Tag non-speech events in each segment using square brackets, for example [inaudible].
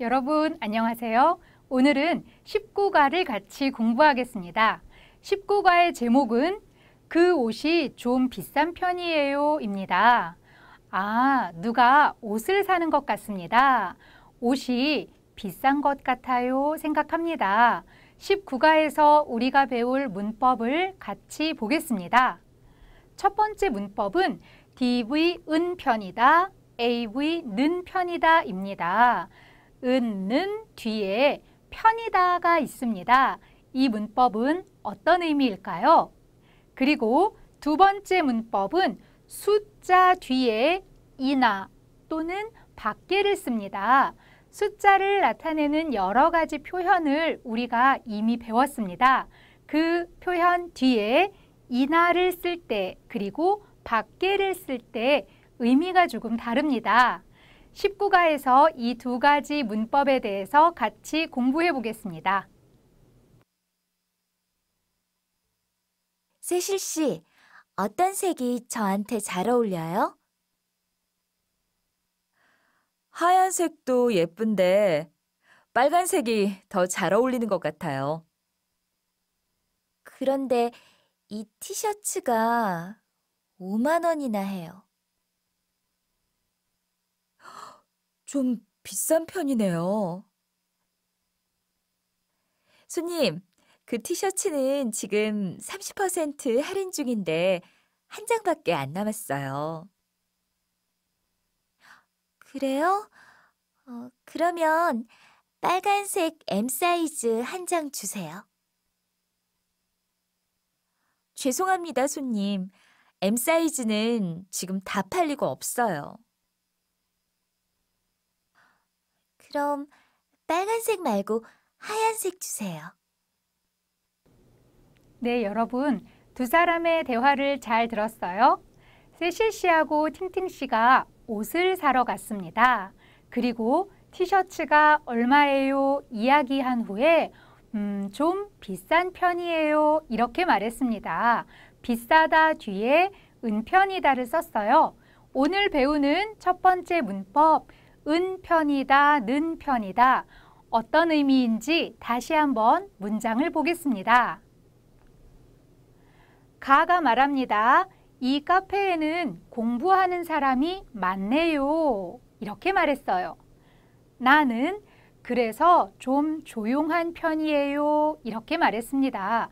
여러분 안녕하세요. 오늘은 19가를 같이 공부하겠습니다. 19가의 제목은 그 옷이 좀 비싼 편이에요 입니다. 아, 누가 옷을 사는 것 같습니다. 옷이 비싼 것 같아요 생각합니다. 19가에서 우리가 배울 문법을 같이 보겠습니다. 첫 번째 문법은 DV 은 편이다, AV 는 편이다 입니다. 은는 뒤에 편이다가 있습니다. 이 문법은 어떤 의미일까요? 그리고 두 번째 문법은 숫자 뒤에 이나 또는 밖에를 씁니다. 숫자를 나타내는 여러 가지 표현을 우리가 이미 배웠습니다. 그 표현 뒤에 이나를 쓸 때 그리고 밖에를 쓸 때 의미가 조금 다릅니다. 19가에서 이 두 가지 문법에 대해서 같이 공부해 보겠습니다. 세실 씨, 어떤 색이 저한테 잘 어울려요? 하얀색도 예쁜데 빨간색이 더 잘 어울리는 것 같아요. 그런데 이 티셔츠가 5만 원이나 해요. 좀 비싼 편이네요. 손님, 그 티셔츠는 지금 30% 할인 중인데 한 장밖에 안 남았어요. 그래요? 어, 그러면 빨간색 M 사이즈 한 장 주세요. 죄송합니다, 손님. M 사이즈는 지금 다 팔리고 없어요. 그럼 빨간색 말고 하얀색 주세요. 네, 여러분. 두 사람의 대화를 잘 들었어요? 세실 씨하고 팅팅 씨가 옷을 사러 갔습니다. 그리고 티셔츠가 얼마예요? 이야기한 후에 음, 좀 비싼 편이에요. 이렇게 말했습니다. 비싸다 뒤에 은편이다를 썼어요. 오늘 배우는 첫 번째 문법 은 편이다, 는 편이다 어떤 의미인지 다시 한번 문장을 보겠습니다. 가가 말합니다. 이 카페에는 공부하는 사람이 많네요. 이렇게 말했어요. 나는 그래서 좀 조용한 편이에요. 이렇게 말했습니다.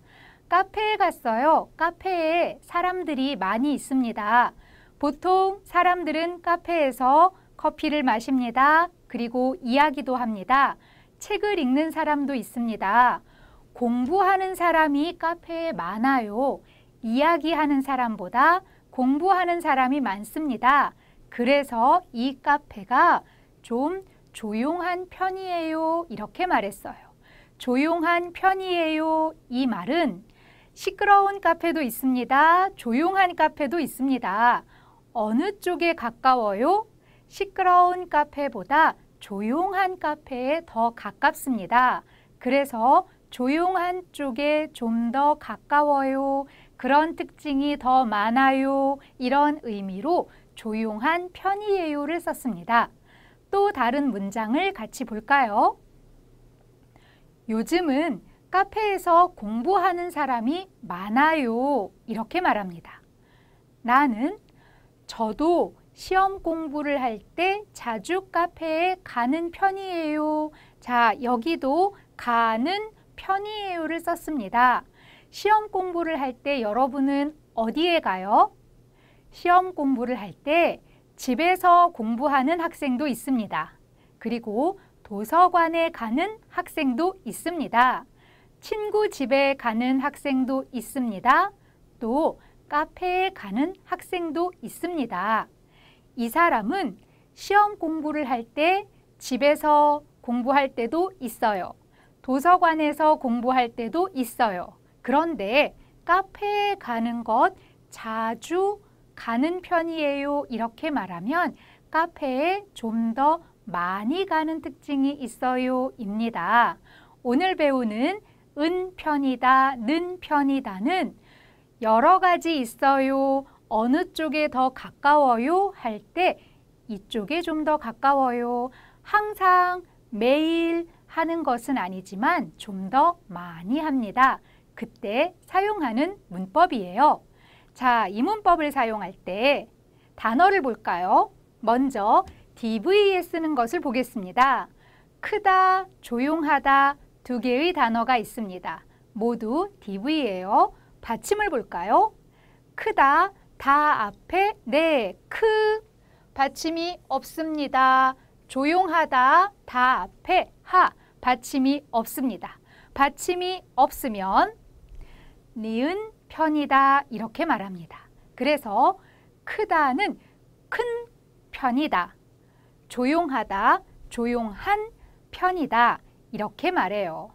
카페에 갔어요. 카페에 사람들이 많이 있습니다. 보통 사람들은 카페에서 커피를 마십니다. 그리고 이야기도 합니다. 책을 읽는 사람도 있습니다. 공부하는 사람이 카페에 많아요. 이야기하는 사람보다 공부하는 사람이 많습니다. 그래서 이 카페가 좀 조용한 편이에요. 이렇게 말했어요. 조용한 편이에요. 이 말은 시끄러운 카페도 있습니다. 조용한 카페도 있습니다. 어느 쪽에 가까워요? 시끄러운 카페보다 조용한 카페에 더 가깝습니다. 그래서 조용한 쪽에 좀 더 가까워요. 그런 특징이 더 많아요. 이런 의미로 조용한 편이에요를 썼습니다. 또 다른 문장을 같이 볼까요? 요즘은 카페에서 공부하는 사람이 많아요. 이렇게 말합니다. 나는 저도 시험 공부를 할 때 자주 카페에 가는 편이에요. 자, 여기도 가는 편이에요를 썼습니다. 시험 공부를 할 때 여러분은 어디에 가요? 시험 공부를 할 때 집에서 공부하는 학생도 있습니다. 그리고 도서관에 가는 학생도 있습니다. 친구 집에 가는 학생도 있습니다. 또 카페에 가는 학생도 있습니다. 이 사람은 시험 공부를 할 때 집에서 공부할 때도 있어요. 도서관에서 공부할 때도 있어요. 그런데 카페에 가는 것 자주 가는 편이에요. 이렇게 말하면 카페에 좀 더 많이 가는 특징이 있어요. 입니다. 오늘 배우는 은 편이다, 는 편이다는 여러 가지 있어요. 어느 쪽에 더 가까워요? 할 때 이쪽에 좀 더 가까워요. 항상 매일 하는 것은 아니지만 좀 더 많이 합니다. 그때 사용하는 문법이에요. 자, 이 문법을 사용할 때 단어를 볼까요? 먼저 DV에 쓰는 것을 보겠습니다. 크다, 조용하다 두 개의 단어가 있습니다. 모두 DV예요. 받침을 볼까요? 크다, 다 앞에 네, 크 받침이 없습니다. 조용하다, 다 앞에 하 받침이 없습니다. 받침이 없으면 니은 편이다 이렇게 말합니다. 그래서 크다는 큰 편이다. 조용하다, 조용한 편이다 이렇게 말해요.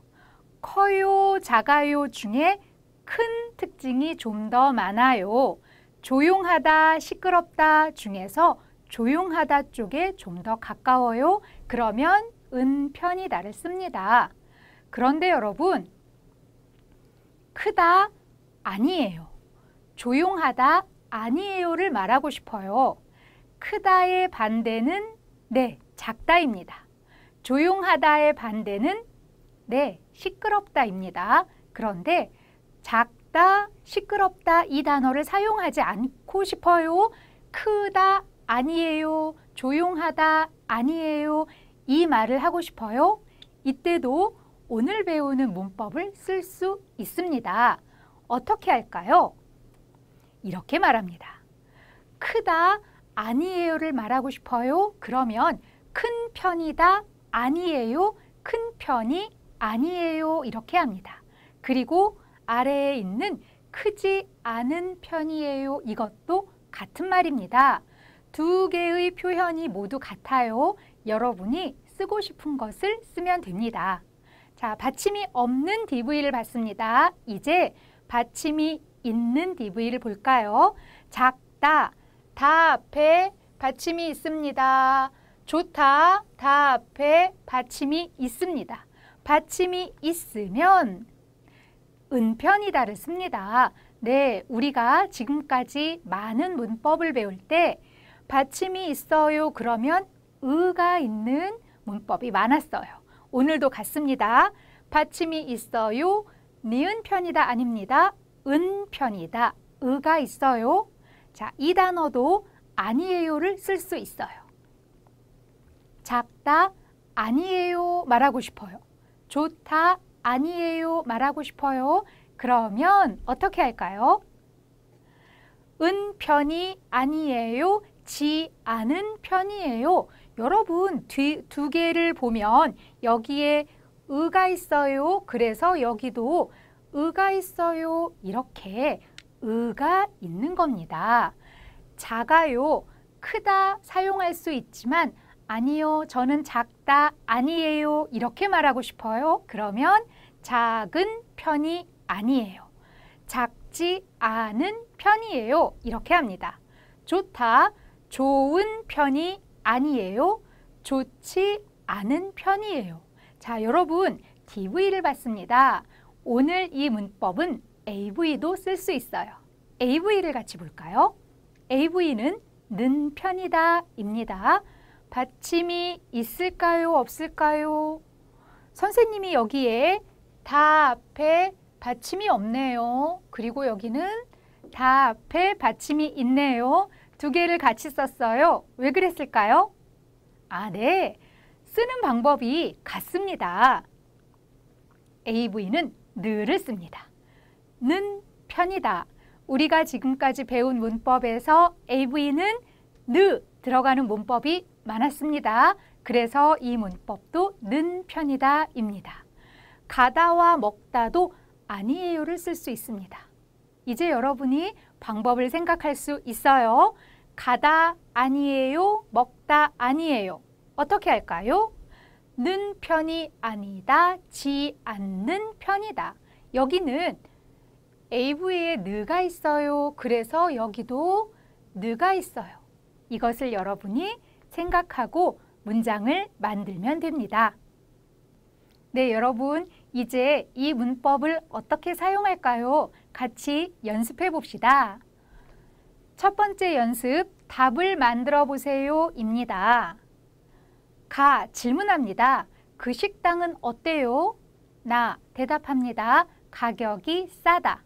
커요, 작아요 중에 큰 특징이 좀 더 많아요. 조용하다, 시끄럽다 중에서 조용하다 쪽에 좀 더 가까워요. 그러면 은 편이다를 씁니다. 그런데 여러분, 크다 아니에요. 조용하다 아니에요를 말하고 싶어요. 크다의 반대는 네, 작다입니다. 조용하다의 반대는 네, 시끄럽다입니다. 그런데 작 다, 시끄럽다 이 단어를 사용하지 않고 싶어요. 크다 아니에요. 조용하다 아니에요. 이 말을 하고 싶어요. 이때도 오늘 배우는 문법을 쓸 수 있습니다. 어떻게 할까요? 이렇게 말합니다. 크다, 아니에요를 말하고 싶어요. 그러면 큰 편이다, 아니에요, 큰 편이 아니에요 이렇게 합니다. 그리고 아래에 있는 크지 않은 편이에요 이것도 같은 말입니다. 두 개의 표현이 모두 같아요. 여러분이 쓰고 싶은 것을 쓰면 됩니다. 자, 받침이 없는 DV를 봤습니다. 이제 받침이 있는 DV를 볼까요? 작다, 다 앞에 받침이 있습니다. 좋다, 다 앞에 받침이 있습니다. 받침이 있으면 은편이다를 씁니다. 네, 우리가 지금까지 많은 문법을 배울 때 받침이 있어요. 그러면 의가 있는 문법이 많았어요. 오늘도 같습니다. 받침이 있어요. 니은 편이다 아닙니다. 은 편이다. 의가 있어요. 자, 이 단어도 아니에요를 쓸 수 있어요. 작다 아니에요 말하고 싶어요. 좋다 아니에요 말하고 싶어요. 그러면 어떻게 할까요? 은 편이 아니에요. 지 않은 편이에요. 여러분 뒤, 두 개를 보면 여기에 의가 있어요. 그래서 여기도 의가 있어요. 이렇게 의가 있는 겁니다. 작아요. 크다 사용할 수 있지만 아니요. 저는 작다 아니에요. 이렇게 말하고 싶어요. 그러면 작은 편이 아니에요. 작지 않은 편이에요. 이렇게 합니다. 좋다. 좋은 편이 아니에요. 좋지 않은 편이에요. 자, 여러분 DV를 봤습니다. 오늘 이 문법은 AV도 쓸 수 있어요. AV를 같이 볼까요? AV는 는 편이다 입니다. 받침이 있을까요? 없을까요? 선생님이 여기에 다 앞에 받침이 없네요. 그리고 여기는 다 앞에 받침이 있네요. 두 개를 같이 썼어요. 왜 그랬을까요? 아, 네. 쓰는 방법이 같습니다. AV는 늘을 씁니다. 는 편이다. 우리가 지금까지 배운 문법에서 AV는 느 들어가는 문법이 많았습니다. 그래서 이 문법도 는 편이다 입니다. 가다와 먹다도 아니에요를 쓸 수 있습니다. 이제 여러분이 방법을 생각할 수 있어요. 가다 아니에요, 먹다 아니에요. 어떻게 할까요? 는 편이 아니다, 지 않는 편이다. 여기는 AV에 느가 있어요. 그래서 여기도 느가 있어요. 이것을 여러분이 생각하고 문장을 만들면 됩니다. 네, 여러분 이제 이 문법을 어떻게 사용할까요? 같이 연습해 봅시다. 첫 번째 연습, 답을 만들어 보세요 입니다. 가 질문합니다. 그 식당은 어때요? 나 대답합니다. 가격이 싸다.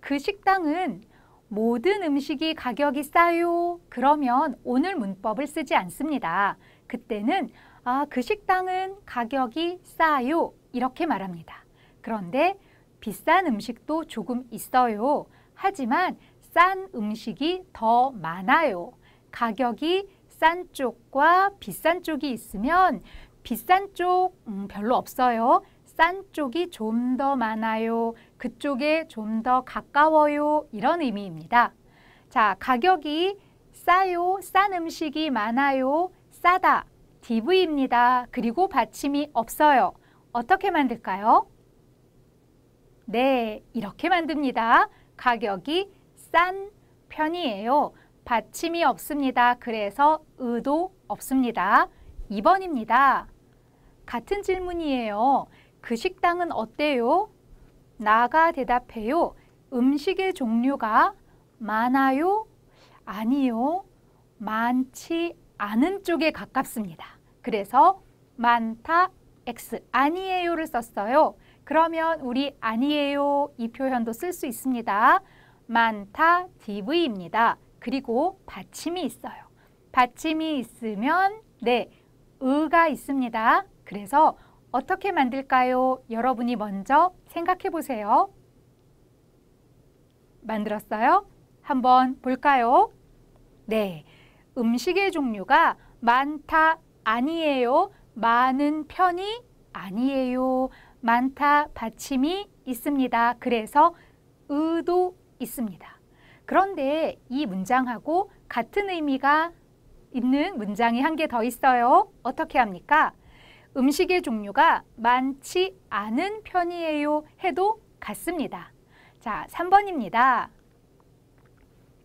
그 식당은 모든 음식이 가격이 싸요. 그러면 오늘 문법을 쓰지 않습니다. 그때는 아, 그 식당은 가격이 싸요. 이렇게 말합니다. 그런데 비싼 음식도 조금 있어요. 하지만 싼 음식이 더 많아요. 가격이 싼 쪽과 비싼 쪽이 있으면 비싼 쪽 음, 별로 없어요. 싼 쪽이 좀 더 많아요. 그쪽에 좀 더 가까워요. 이런 의미입니다. 자, 가격이 싸요. 싼 음식이 많아요. 싸다. DV입니다. 그리고 받침이 없어요. 어떻게 만들까요? 네, 이렇게 만듭니다. 가격이 싼 편이에요. 받침이 없습니다. 그래서 의도 없습니다. 2번입니다. 같은 질문이에요. 그 식당은 어때요? 나가 대답해요. 음식의 종류가 많아요? 아니요. 많지 않은 쪽에 가깝습니다. 그래서 많다 X 아니에요를 썼어요. 그러면 우리 아니에요 이 표현도 쓸 수 있습니다. 많다 DV입니다. 그리고 받침이 있어요. 받침이 있으면 네, 의가 있습니다. 그래서 어떻게 만들까요? 여러분이 먼저 생각해 보세요. 만들었어요? 한번 볼까요? 네, 음식의 종류가 많다 아니에요. 많은 편이 아니에요. 많다 받침이 있습니다. 그래서 의도 있습니다. 그런데 이 문장하고 같은 의미가 있는 문장이 한 개 더 있어요. 어떻게 합니까? 음식의 종류가 많지 않은 편이에요 해도 같습니다. 자, 3번입니다.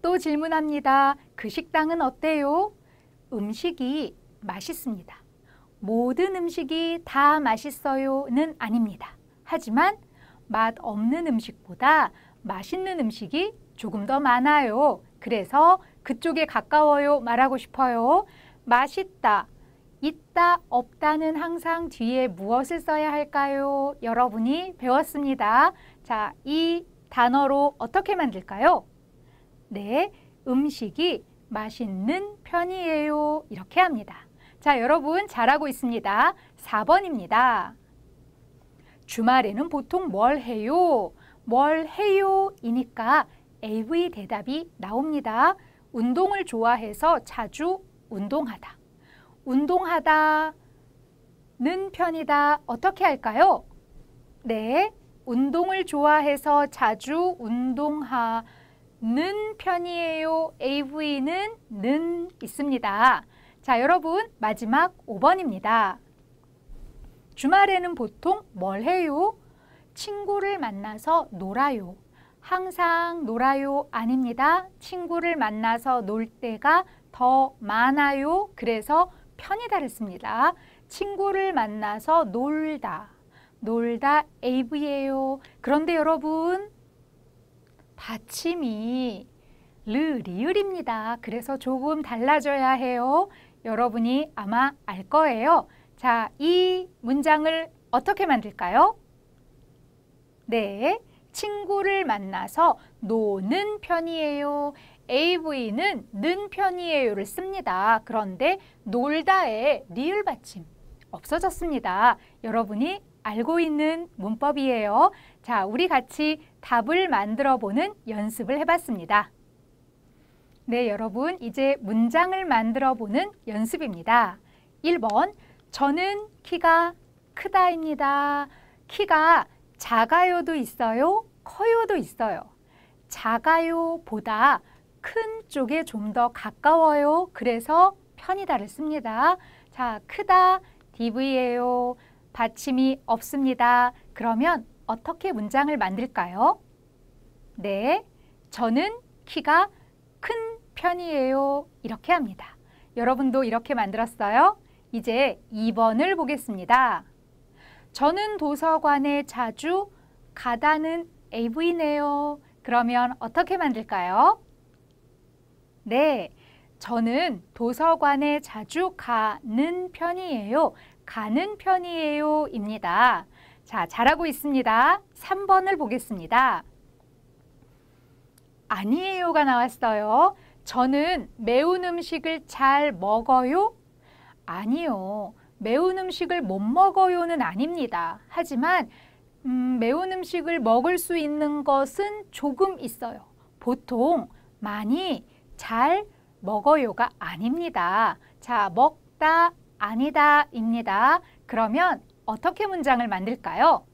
또 질문합니다. 그 식당은 어때요? 음식이 맛있습니다. 모든 음식이 다 맛있어요는 아닙니다. 하지만 맛 없는 음식보다 맛있는 음식이 조금 더 많아요. 그래서 그쪽에 가까워요 말하고 싶어요. 맛있다, 있다, 없다는 항상 뒤에 무엇을 써야 할까요? 여러분이 배웠습니다. 자, 이 단어로 어떻게 만들까요? 네, 음식이 맛있는 편이에요. 이렇게 합니다. 자, 여러분 잘하고 있습니다. 4번입니다. 주말에는 보통 뭘 해요? 뭘 해요? 이니까 AV 대답이 나옵니다. 운동을 좋아해서 자주 운동하다. 운동하다는 편이다. 어떻게 할까요? 네, 운동을 좋아해서 자주 운동하는 편이에요. AV는 는 있습니다. 자, 여러분 마지막 5번입니다. 주말에는 보통 뭘 해요? 친구를 만나서 놀아요. 항상 놀아요 아닙니다. 친구를 만나서 놀 때가 더 많아요. 그래서 편이 다릅니다. 친구를 만나서 놀다. 놀다 AV예요. 그런데 여러분 받침이 르, 리을입니다. 그래서 조금 달라져야 해요. 여러분이 아마 알 거예요. 자, 이 문장을 어떻게 만들까요? 네, 친구를 만나서 노는 편이에요. AV는 는 편이에요를 씁니다. 그런데 놀다의 리을 받침 없어졌습니다. 여러분이 알고 있는 문법이에요. 자, 우리 같이 답을 만들어 보는 연습을 해봤습니다. 네, 여러분 이제 문장을 만들어 보는 연습입니다. 1번 저는 키가 크다입니다. 키가 작아요도 있어요. 커요도 있어요. 작아요보다 큰 쪽에 좀 더 가까워요. 그래서 편이다를 씁니다. 자, 크다 DV예요. 받침이 없습니다. 그러면 어떻게 문장을 만들까요? 네, 저는 키가 큰 편이에요. 이렇게 합니다. 여러분도 이렇게 만들었어요? 이제 2번을 보겠습니다. 저는 도서관에 자주 가다는 AV네요. 그러면 어떻게 만들까요? 네, 저는 도서관에 자주 가는 편이에요. 가는 편이에요. 입니다. 자, 잘하고 있습니다. 3번을 보겠습니다. 아니에요가 나왔어요. 저는 매운 음식을 잘 먹어요? 아니요. 매운 음식을 못 먹어요는 아닙니다. 하지만 음, 매운 음식을 먹을 수 있는 것은 조금 있어요. 보통 많이 잘 먹어요가 아닙니다. 자, 먹다, 아니다 입니다. 그러면 어떻게 문장을 만들까요?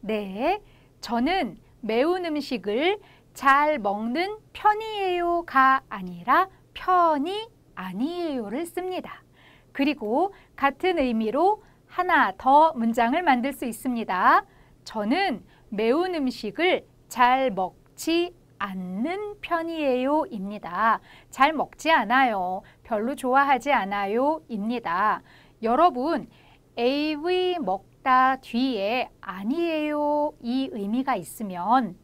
네, 저는 매운 음식을 잘 먹는 편이에요가 아니라 편이 아니에요를 씁니다. 그리고 같은 의미로 하나 더 문장을 만들 수 있습니다. 저는 매운 음식을 잘 먹지 않는 편이에요 입니다. 잘 먹지 않아요. 별로 좋아하지 않아요 입니다. 여러분 A의 먹다 뒤에 아니에요 이 의미가 있으면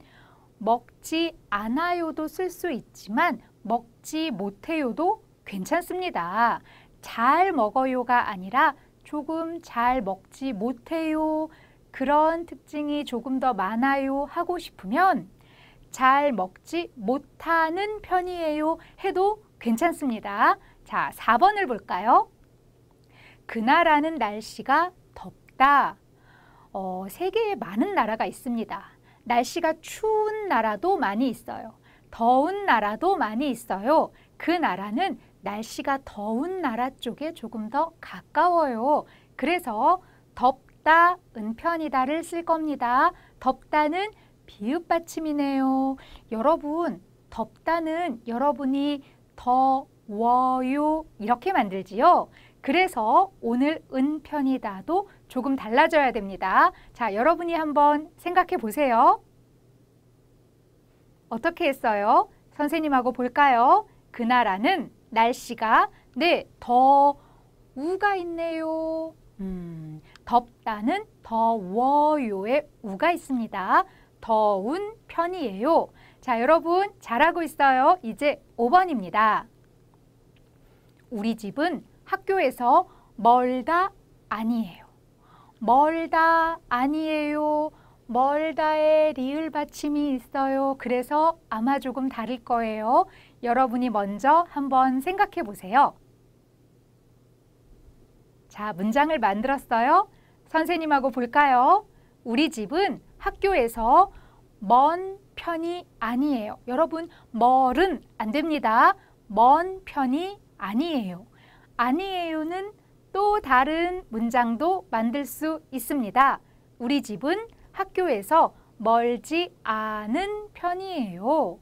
먹지 않아요도 쓸 수 있지만 먹지 못해요도 괜찮습니다. 잘 먹어요가 아니라 조금 잘 먹지 못해요. 그런 특징이 조금 더 많아요 하고 싶으면 잘 먹지 못하는 편이에요 해도 괜찮습니다. 자, 4번을 볼까요? 그 나라는 날씨가 덥다. 어, 세계에 많은 나라가 있습니다. 날씨가 추운 나라도 많이 있어요. 더운 나라도 많이 있어요. 그 나라는 날씨가 더운 나라 쪽에 조금 더 가까워요. 그래서 덥다, 은편이다를 쓸 겁니다. 덥다는 비읍 받침이네요. 여러분, 덥다는 여러분이 더워요 이렇게 만들지요. 그래서 오늘 은편이다도 조금 달라져야 됩니다. 자, 여러분이 한번 생각해 보세요. 어떻게 했어요? 선생님하고 볼까요? 그 나라는 날씨가 네, 더 우가 있네요. 음, 덥다는 더워요의 우가 있습니다. 더운 편이에요. 자, 여러분 잘하고 있어요. 이제 5번입니다. 우리 집은 학교에서 멀다 아니에요. 멀다 아니에요. 멀다에 리을 받침이 있어요. 그래서 아마 조금 다를 거예요. 여러분이 먼저 한번 생각해 보세요. 자, 문장을 만들었어요. 선생님하고 볼까요? 우리 집은 학교에서 먼 편이 아니에요. 여러분, 멀은 안 됩니다. 먼 편이 아니에요. 아니에요는 또 다른 문장도 만들 수 있습니다. 우리 집은 학교에서 멀지 않은 편이에요.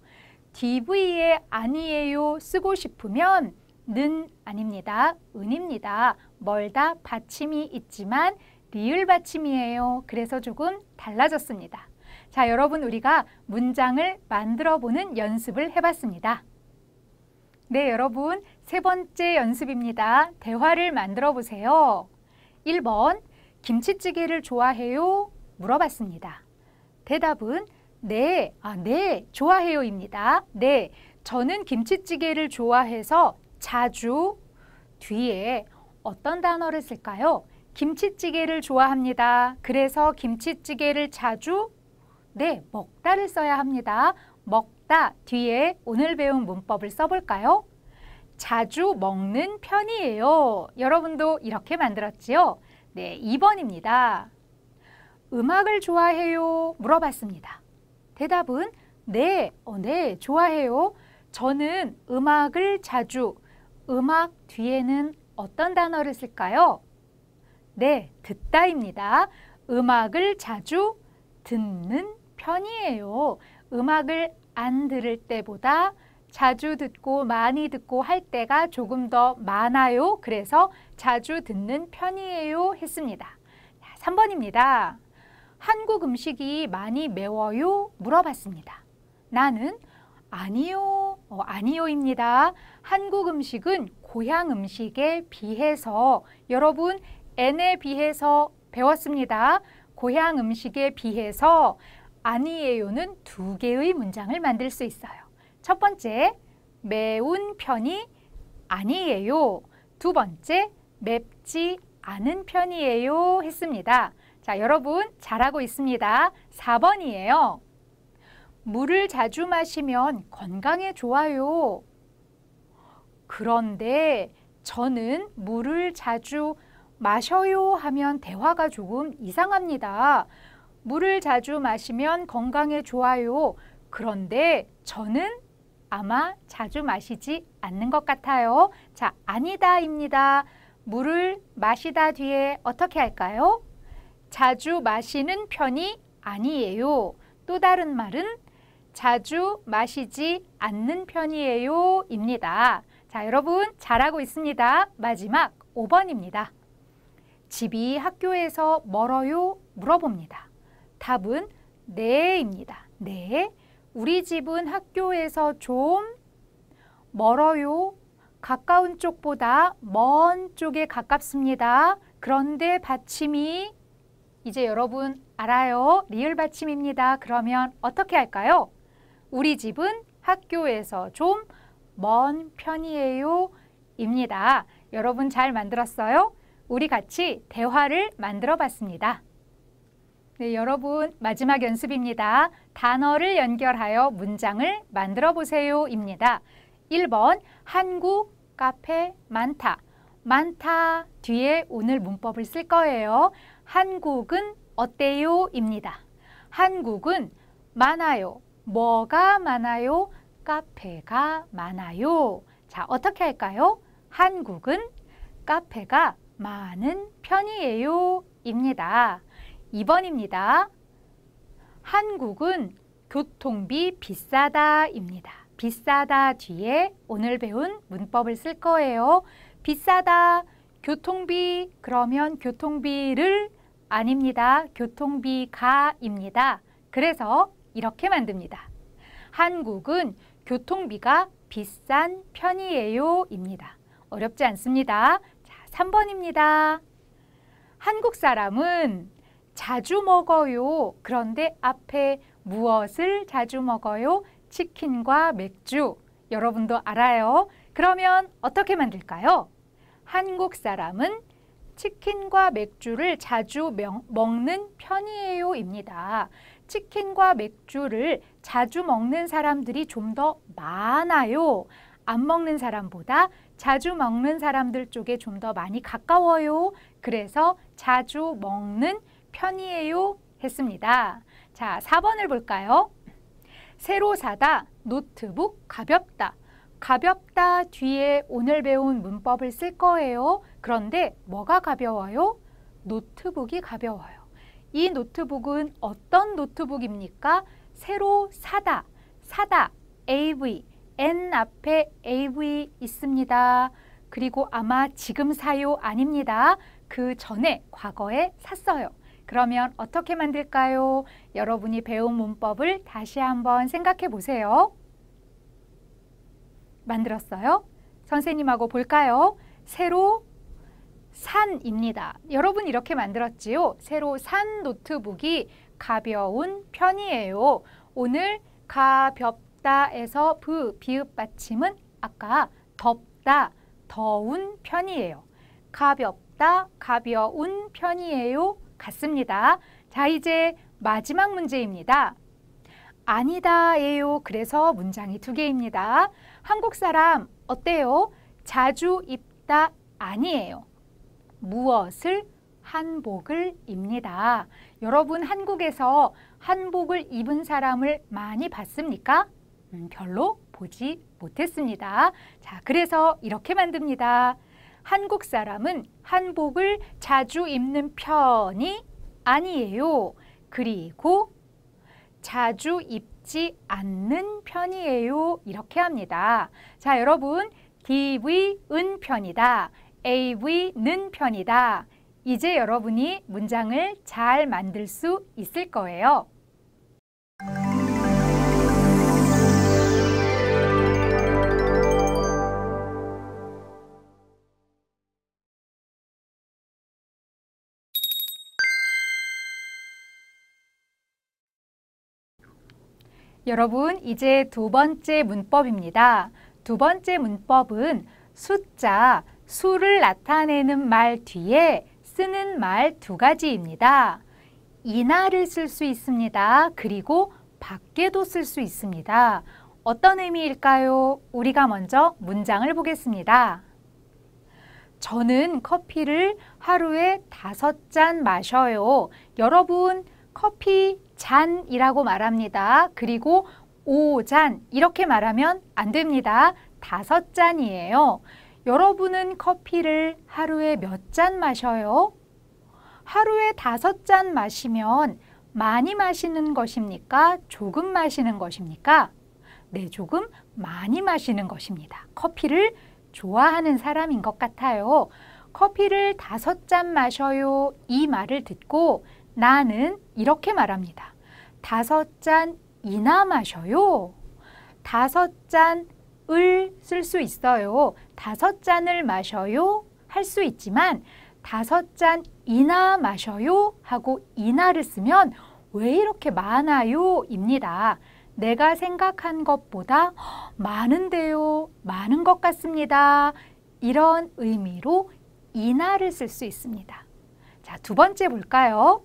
DV에 아니에요 쓰고 싶으면 는 아닙니다. 은입니다. 멀다 받침이 있지만 리을 받침이에요. 그래서 조금 달라졌습니다. 자, 여러분 우리가 문장을 만들어 보는 연습을 해봤습니다. 네, 여러분 세 번째 연습입니다. 대화를 만들어 보세요. 1번 김치찌개를 좋아해요? 물어봤습니다. 대답은 네, 아, 네, 좋아해요입니다. 네, 저는 김치찌개를 좋아해서 자주 뒤에 어떤 단어를 쓸까요? 김치찌개를 좋아합니다. 그래서 김치찌개를 자주 네, 먹다를 써야 합니다. 먹다 뒤에 오늘 배운 문법을 써볼까요? 자주 먹는 편이에요. 여러분도 이렇게 만들었지요? 네, 2번입니다. 음악을 좋아해요? 물어봤습니다. 대답은 네, 어, 네, 좋아해요. 저는 음악을 자주, 음악 뒤에는 어떤 단어를 쓸까요? 네, 듣다입니다. 음악을 자주 듣는 편이에요. 음악을 안 들을 때보다 자주 듣고 많이 듣고 할 때가 조금 더 많아요. 그래서 자주 듣는 편이에요 했습니다. 3번입니다. 한국 음식이 많이 매워요? 물어봤습니다. 나는 아니요, 어, 아니요입니다. 한국 음식은 고향 음식에 비해서 여러분 N에 비해서 배웠습니다. 고향 음식에 비해서 아니에요는 두 개의 문장을 만들 수 있어요. 첫 번째, 매운 편이 아니에요. 두 번째, 맵지 않은 편이에요. 했습니다. 자, 여러분 잘하고 있습니다. 4번이에요. 물을 자주 마시면 건강에 좋아요. 그런데 저는 물을 자주 마셔요 하면 대화가 조금 이상합니다. 물을 자주 마시면 건강에 좋아요. 그런데 저는 아마 자주 마시지 않는 것 같아요. 자, 아니다입니다. 물을 마시다 뒤에 어떻게 할까요? 자주 마시는 편이 아니에요. 또 다른 말은 자주 마시지 않는 편이에요. 입니다. 자, 여러분 잘하고 있습니다. 마지막 5번입니다. 집이 학교에서 멀어요? 물어봅니다. 답은 네입니다. 네. 우리 집은 학교에서 좀 멀어요. 가까운 쪽보다 먼 쪽에 가깝습니다. 그런데 받침이 이제 여러분 알아요. 리을 받침입니다. 그러면 어떻게 할까요? 우리 집은 학교에서 좀 먼 편이에요. 입니다. 여러분 잘 만들었어요? 우리 같이 대화를 만들어 봤습니다. 네, 여러분 마지막 연습입니다. 단어를 연결하여 문장을 만들어 보세요. 입니다. 1번 한국 카페 많다. 많다 뒤에 오늘 문법을 쓸 거예요. 한국은 어때요? 입니다. 한국은 많아요. 뭐가 많아요? 카페가 많아요. 자, 어떻게 할까요? 한국은 카페가 많은 편이에요. 입니다. 2번입니다. 한국은 교통비 비싸다 입니다. 비싸다 뒤에 오늘 배운 문법을 쓸 거예요. 비싸다, 교통비, 그러면 교통비를 아닙니다. 교통비가입니다. 그래서 이렇게 만듭니다. 한국은 교통비가 비싼 편이에요. 입니다. 어렵지 않습니다. 자, 3번입니다. 한국 사람은 자주 먹어요. 그런데 앞에 무엇을 자주 먹어요? 치킨과 맥주. 여러분도 알아요. 그러면 어떻게 만들까요? 한국 사람은 치킨과 맥주를 자주 먹는 편이에요. 입니다. 치킨과 맥주를 자주 먹는 사람들이 좀 더 많아요. 안 먹는 사람보다 자주 먹는 사람들 쪽에 좀 더 많이 가까워요. 그래서 자주 먹는 편이에요. 했습니다. 자, 4번을 볼까요? 새로 사다, 노트북 가볍다. 가볍다 뒤에 오늘 배운 문법을 쓸 거예요. 그런데 뭐가 가벼워요? 노트북이 가벼워요. 이 노트북은 어떤 노트북입니까? 새로 사다, 사다, AV, N 앞에 AV 있습니다. 그리고 아마 지금 사요 아닙니다. 그 전에 과거에 샀어요. 그러면 어떻게 만들까요? 여러분이 배운 문법을 다시 한번 생각해 보세요. 만들었어요? 선생님하고 볼까요? 새로 산입니다. 여러분 이렇게 만들었지요? 새로 산 노트북이 가벼운 편이에요. 오늘 가볍다에서 브, 비읍 받침은 아까 덥다, 더운 편이에요. 가볍다, 가벼운 편이에요. 같습니다. 자, 이제 마지막 문제입니다. 아니다예요. 그래서 문장이 두 개입니다. 한국 사람 어때요? 자주 입다 아니에요. 무엇을 한복을 입니다. 여러분 한국에서 한복을 입은 사람을 많이 봤습니까? 음, 별로 보지 못했습니다. 자, 그래서 이렇게 만듭니다. 한국 사람은 한복을 자주 입는 편이 아니에요. 그리고 자주 입지 않는 편이에요. 이렇게 합니다. 자, 여러분 DV 은 편이다. AV는 편이다. 이제 여러분이 문장을 잘 만들 수 있을 거예요. 여러분, 이제 두 번째 문법입니다. 두 번째 문법은 숫자, 수를 나타내는 말 뒤에 쓰는 말 두 가지입니다. 이나를 쓸 수 있습니다. 그리고 밖에도 쓸 수 있습니다. 어떤 의미일까요? 우리가 먼저 문장을 보겠습니다. 저는 커피를 하루에 다섯 잔 마셔요. 여러분, 커피 잔이라고 말합니다. 그리고 오잔 이렇게 말하면 안 됩니다. 다섯 잔이에요. 여러분은 커피를 하루에 몇 잔 마셔요? 하루에 다섯 잔 마시면 많이 마시는 것입니까? 조금 마시는 것입니까? 네, 조금 많이 마시는 것입니다. 커피를 좋아하는 사람인 것 같아요. 커피를 다섯 잔 마셔요. 이 말을 듣고 나는 이렇게 말합니다. 다섯 잔이나 마셔요. 다섯 잔을 쓸 수 있어요. 다섯 잔을 마셔요. 할 수 있지만 다섯 잔이나 마셔요 하고 이나를 쓰면 왜 이렇게 많아요? 입니다. 내가 생각한 것보다 많은데요. 많은 것 같습니다. 이런 의미로 이나를 쓸 수 있습니다. 자, 두 번째 볼까요?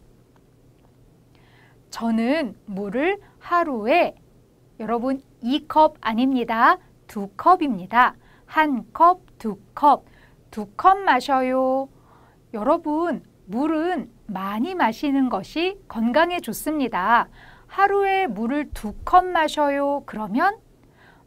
저는 물을 하루에 여러분 2컵 아닙니다. 2컵입니다. 한 컵, 두 컵, 두 컵 마셔요. 여러분, 물은 많이 마시는 것이 건강에 좋습니다. 하루에 물을 두 컵 마셔요. 그러면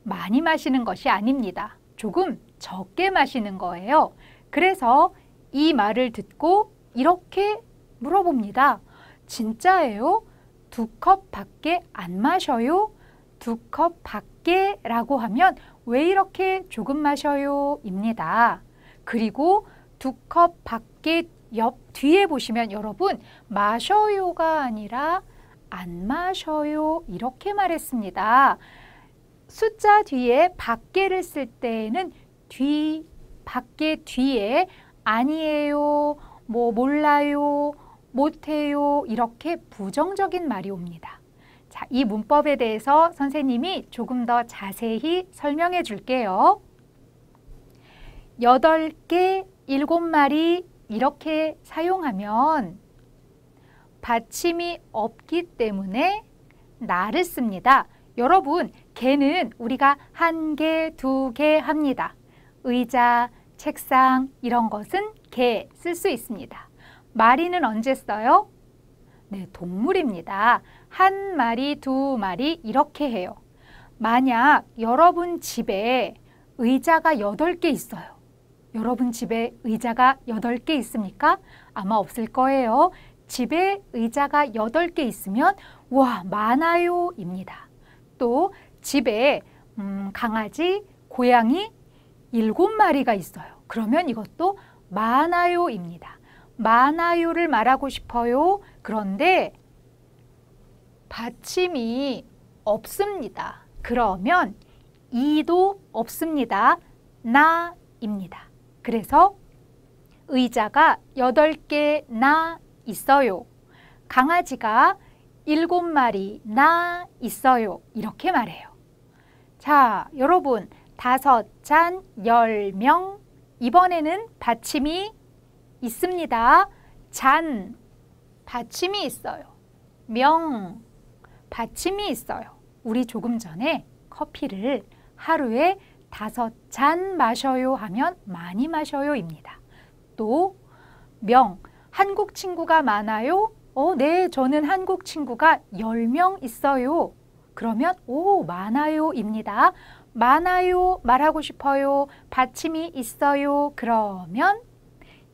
많이 마시는 것이 아닙니다. 조금 적게 마시는 거예요. 그래서 이 말을 듣고 이렇게 물어봅니다. 진짜예요? 두 컵 밖에 안 마셔요? 두 컵 밖에 라고 하면 왜 이렇게 조금 마셔요? 입니다. 그리고 두 컵 밖에 옆 뒤에 보시면 여러분 마셔요가 아니라 안 마셔요 이렇게 말했습니다. 숫자 뒤에 밖에를 쓸 때에는 뒤, 밖에 뒤에 아니에요, 뭐 몰라요, 못해요 이렇게 부정적인 말이 옵니다. 자, 이 문법에 대해서 선생님이 조금 더 자세히 설명해 줄게요. 여덟 개, 일곱 마리 이렇게 사용하면 받침이 없기 때문에 나를 씁니다. 여러분, 개는 우리가 한 개, 두 개 합니다. 의자, 책상 이런 것은 개 쓸 수 있습니다. 마리는 언제 써요? 네, 동물입니다. 한 마리, 두 마리 이렇게 해요. 만약 여러분 집에 의자가 여덟 개 있어요. 여러분 집에 의자가 여덟 개 있습니까? 아마 없을 거예요. 집에 의자가 여덟 개 있으면 와 많아요 입니다. 또 집에 음, 강아지, 고양이 일곱 마리가 있어요. 그러면 이것도 많아요 입니다. 많아요를 말하고 싶어요. 그런데 받침이 없습니다. 그러면 이도 없습니다. 나입니다. 그래서 의자가 여덟 개나 있어요. 강아지가 일곱 마리 나 있어요. 이렇게 말해요. 자, 여러분 다섯 잔, 열 명 이번에는 받침이 있습니다. 잔, 받침이 있어요. 명, 받침이 있어요. 우리 조금 전에 커피를 하루에 다섯 잔 마셔요 하면 많이 마셔요입니다. 또 명, 한국 친구가 많아요? 어, 네, 저는 한국 친구가 열 명 있어요. 그러면 오, 많아요입니다. 많아요 말하고 싶어요. 받침이 있어요. 그러면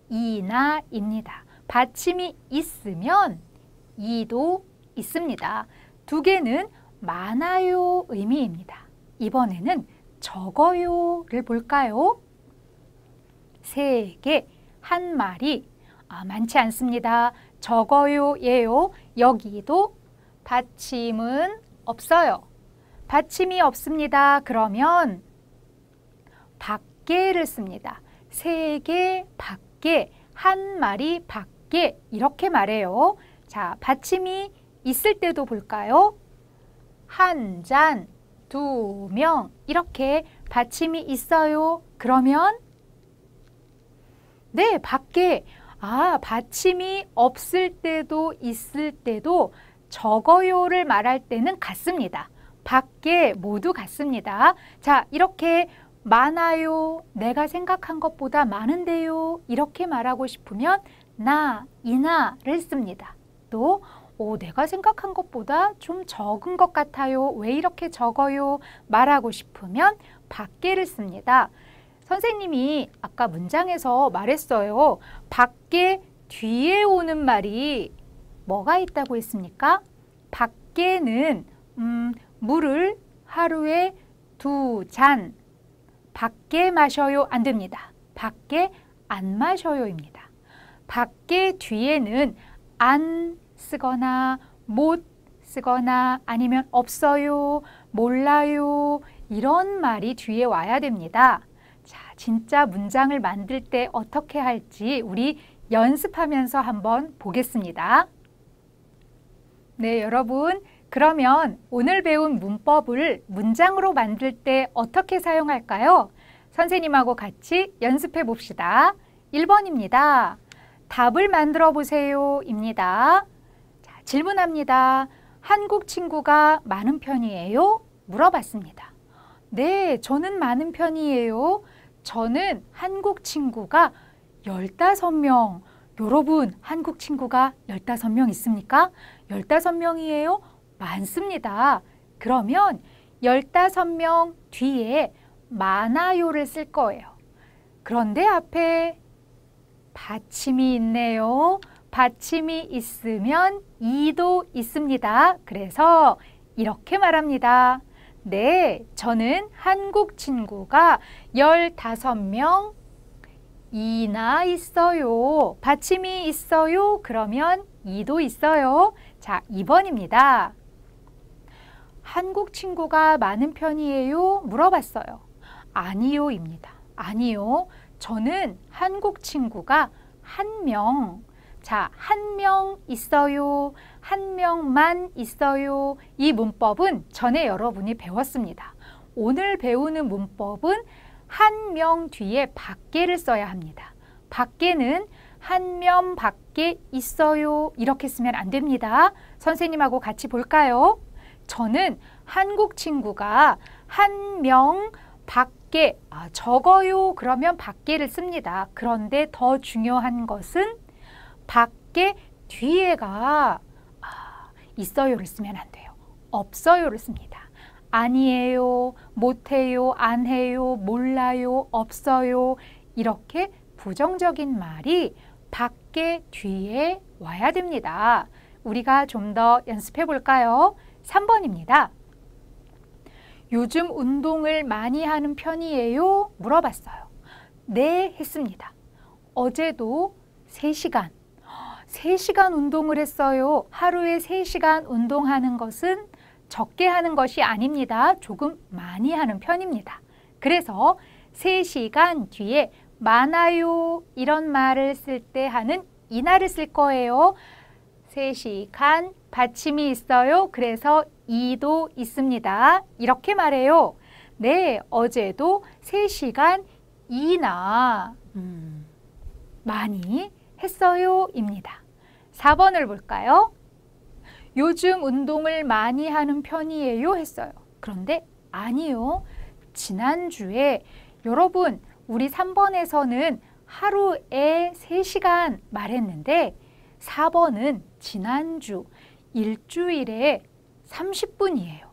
이나입니다. 받침이 있으면 이도 있습니다. 두 개는 많아요 의미입니다. 이번에는 적어요를 볼까요? 세 개, 한 마리. 아, 많지 않습니다. 적어요 예요. 여기도 받침은 없어요. 받침이 없습니다. 그러면 밖에를 씁니다. 세 개, 밖 에, 한 마리, 밖에 이렇게 말해요. 자, 받침이 있을 때도 볼까요? 한 잔, 두 명 이렇게 받침이 있어요. 그러면 네, 밖에 아, 받침이 없을 때도 있을 때도 적어요를 말할 때는 같습니다. 밖에 모두 같습니다. 자, 이렇게 많아요. 내가 생각한 것보다 많은데요. 이렇게 말하고 싶으면 나, 이나를 씁니다. 또 오, 내가 생각한 것보다 좀 적은 것 같아요. 왜 이렇게 적어요? 말하고 싶으면 밖에를 씁니다. 선생님이 아까 문장에서 말했어요. 밖에 뒤에 오는 말이 뭐가 있다고 했습니까? 밖에는 음, 물을 하루에 두 잔 밖에 마셔요 안 됩니다. 밖에 안 마셔요입니다. 밖에 뒤에는 안 쓰거나 못 쓰거나 아니면 없어요, 몰라요 이런 말이 뒤에 와야 됩니다. 자, 진짜 문장을 만들 때 어떻게 할지 우리 연습하면서 한번 보겠습니다. 네, 여러분. 그러면 오늘 배운 문법을 문장으로 만들 때 어떻게 사용할까요? 선생님하고 같이 연습해 봅시다. 1번입니다. 답을 만들어 보세요. 입니다. 자, 질문합니다. 한국 친구가 많은 편이에요? 물어봤습니다. 네, 저는 많은 편이에요. 저는 한국 친구가 15명. 여러분, 한국 친구가 15명 있습니까? 15명이에요? 많습니다. 그러면 15명 뒤에 많아요를 쓸 거예요. 그런데 앞에 받침이 있네요. 받침이 있으면 이도 있습니다. 그래서 이렇게 말합니다. 네, 저는 한국 친구가 15명 이나 있어요. 받침이 있어요. 그러면 이도 있어요. 자, 2번입니다. 한국 친구가 많은 편이에요? 물어봤어요. 아니요입니다. 아니요. 저는 한국 친구가 한 명, 자, 한 명 있어요. 한 명만 있어요. 이 문법은 전에 여러분이 배웠습니다. 오늘 배우는 문법은 한 명 뒤에 밖에를 써야 합니다. 밖에는 한 명 밖에 있어요. 이렇게 쓰면 안 됩니다. 선생님하고 같이 볼까요? 저는 한국 친구가 한 명 밖에 아, 적어요. 그러면 밖에를 씁니다. 그런데 더 중요한 것은 밖에 뒤에가 아, 있어요를 쓰면 안 돼요. 없어요를 씁니다. 아니에요, 못해요, 안 해요, 몰라요, 없어요. 이렇게 부정적인 말이 밖에 뒤에 와야 됩니다. 우리가 좀 더 연습해 볼까요? 3번입니다. 요즘 운동을 많이 하는 편이에요? 물어봤어요. 네, 했습니다. 어제도 3시간, 3시간 운동을 했어요. 하루에 3시간 운동하는 것은 적게 하는 것이 아닙니다. 조금 많이 하는 편입니다. 그래서 3시간 뒤에 많아요 이런 말을 쓸 때 하는 이날을 쓸 거예요. 3시간 받침이 있어요. 그래서 이도 있습니다. 이렇게 말해요. 네, 어제도 3시간 이나 음, 많이 했어요 입니다. 4번을 볼까요? 요즘 운동을 많이 하는 편이에요 했어요. 그런데 아니요. 지난주에 여러분 우리 3번에서는 하루에 3시간 말했는데 4번은 지난주 일주일에 30분이에요.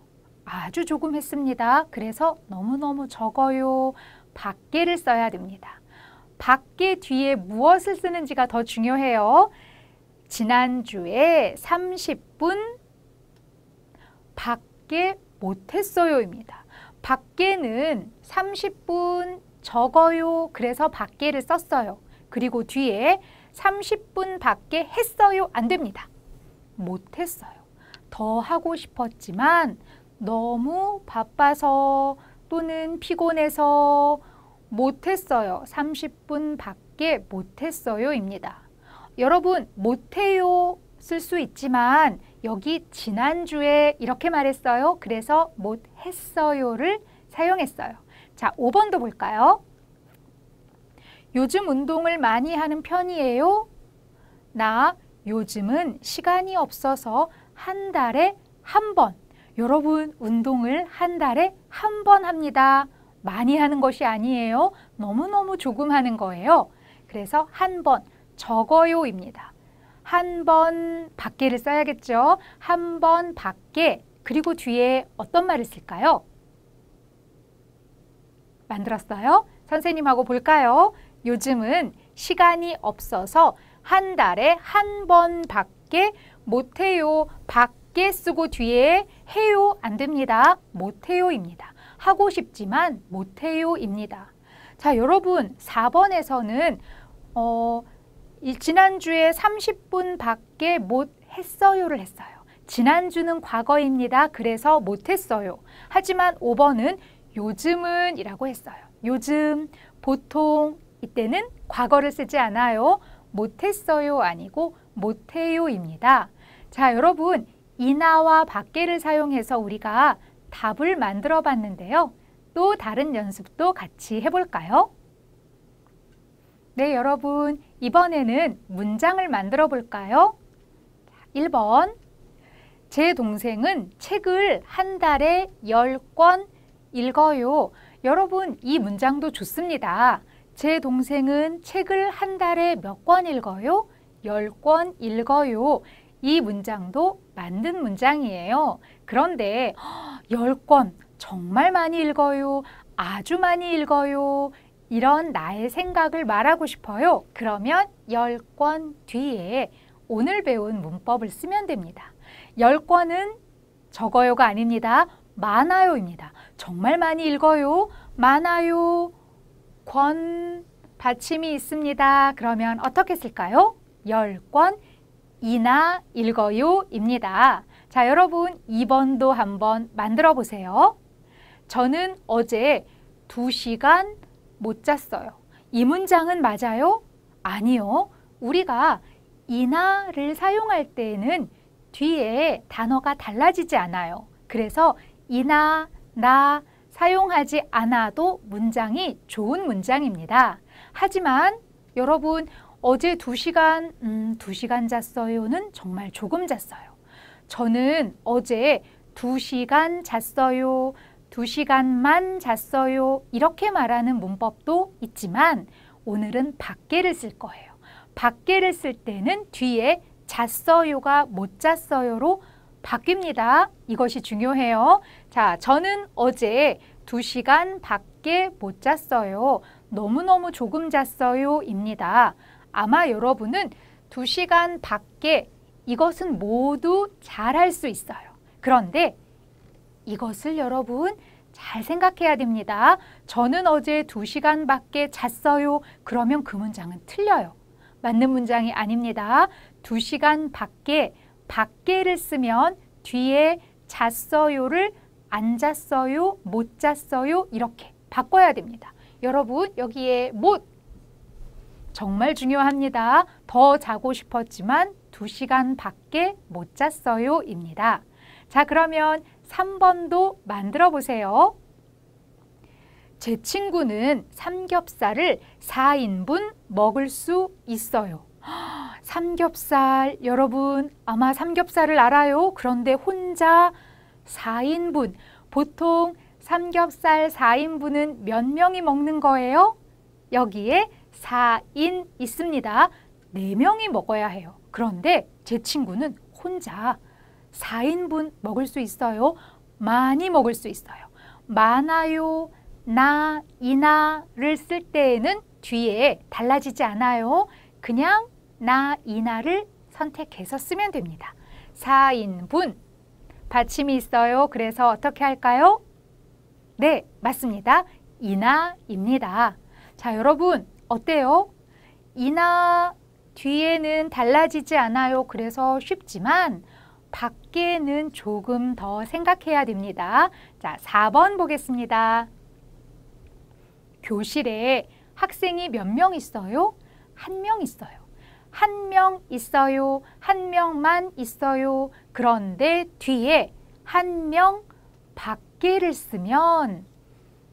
아주 조금 했습니다. 그래서 너무너무 적어요. 밖에를 써야 됩니다. 밖에 뒤에 무엇을 쓰는지가 더 중요해요. 지난주에 30분 밖에 못했어요입니다. 밖에는 30분 적어요. 그래서 밖에를 썼어요. 그리고 뒤에 30분 밖에 했어요. 안 됩니다. 못했어요. 더 하고 싶었지만 너무 바빠서 또는 피곤해서 못했어요. 30분 밖에 못했어요입니다. 여러분 못해요 쓸 수 있지만 여기 지난주에 이렇게 말했어요. 그래서 못했어요를 사용했어요. 자, 5번도 볼까요? 요즘 운동을 많이 하는 편이에요? 나 요즘은 시간이 없어서 한 달에 한 번. 여러분, 운동을 한 달에 한 번 합니다. 많이 하는 것이 아니에요. 너무너무 조금 하는 거예요. 그래서 한 번, 적어요입니다. 한 번 밖에를 써야겠죠. 한 번 밖에, 그리고 뒤에 어떤 말을 쓸까요? 만들었어요? 선생님하고 볼까요? 요즘은 시간이 없어서 한 달에 한 번밖에 못 해요. 밖에 쓰고 뒤에 해요 안 됩니다. 못 해요입니다. 하고 싶지만 못 해요입니다. 자, 여러분 4번에서는 어, 지난주에 30분 밖에 못 했어요를 했어요. 지난주는 과거입니다. 그래서 못 했어요. 하지만 5번은 요즘은 이라고 했어요. 요즘, 보통, 이때는 과거를 쓰지 않아요. 못했어요 아니고 못해요입니다. 자, 여러분 이나와 밖에를 사용해서 우리가 답을 만들어 봤는데요. 또 다른 연습도 같이 해볼까요? 네, 여러분 이번에는 문장을 만들어 볼까요? 1번 제 동생은 책을 한 달에 10권 읽어요. 여러분 이 문장도 좋습니다. 제 동생은 책을 한 달에 몇 권 읽어요? 10권 읽어요. 이 문장도 만든 문장이에요. 그런데 10권 정말 많이 읽어요. 아주 많이 읽어요. 이런 나의 생각을 말하고 싶어요. 그러면 10권 뒤에 오늘 배운 문법을 쓰면 됩니다. 10권은 적어요가 아닙니다. 많아요입니다. 정말 많이 읽어요. 많아요. 권 받침이 있습니다. 그러면 어떻게 쓸까요? 10권 이나 읽어요 입니다. 자, 여러분 2번도 한번 만들어 보세요. 저는 어제 2시간 못 잤어요. 이 문장은 맞아요? 아니요. 우리가 이나를 사용할 때에는 뒤에 단어가 달라지지 않아요. 그래서 이나, 나 사용하지 않아도 문장이 좋은 문장입니다. 하지만 여러분 어제 2시간, 음, 2시간 잤어요는 정말 조금 잤어요. 저는 어제 2시간 잤어요. 2시간만 잤어요. 이렇게 말하는 문법도 있지만 오늘은 밖에를 쓸 거예요. 밖에를 쓸 때는 뒤에 잤어요가 못 잤어요로 바뀝니다. 이것이 중요해요. 자, 저는 어제 2시간 밖에 못 잤어요. 너무너무 조금 잤어요. 입니다. 아마 여러분은 2시간 밖에 이것은 모두 잘할 수 있어요. 그런데 이것을 여러분 잘 생각해야 됩니다. 저는 어제 2시간 밖에 잤어요. 그러면 그 문장은 틀려요. 맞는 문장이 아닙니다. 2시간 밖에 밖에를 쓰면 뒤에 잤어요를 안 잤어요, 못 잤어요 이렇게 바꿔야 됩니다. 여러분 여기에 못 정말 중요합니다. 더 자고 싶었지만 2시간 밖에 못 잤어요 입니다. 자 그러면 3번도 만들어 보세요. 제 친구는 삼겹살을 4인분 먹을 수 있어요. 삼겹살 여러분 아마 삼겹살을 알아요. 그런데 혼자 4인분 보통 삼겹살 4인분은 몇 명이 먹는 거예요? 여기에 4인 있습니다. 4명이 먹어야 해요. 그런데 제 친구는 혼자 4인분 먹을 수 있어요. 많이 먹을 수 있어요. 많아요, 나, 이나를 쓸 때에는 뒤에 달라지지 않아요. 그냥 나, 이나를 선택해서 쓰면 됩니다. 4인분 받침이 있어요. 그래서 어떻게 할까요? 네, 맞습니다. 이나입니다. 자, 여러분 어때요? 이나 뒤에는 달라지지 않아요. 그래서 쉽지만 밖에는 조금 더 생각해야 됩니다. 자, 4번 보겠습니다. 교실에 학생이 몇 명 있어요? 한 명 있어요. 한 명 있어요. 한 명만 있어요. 그런데 뒤에 한 명 밖에를 쓰면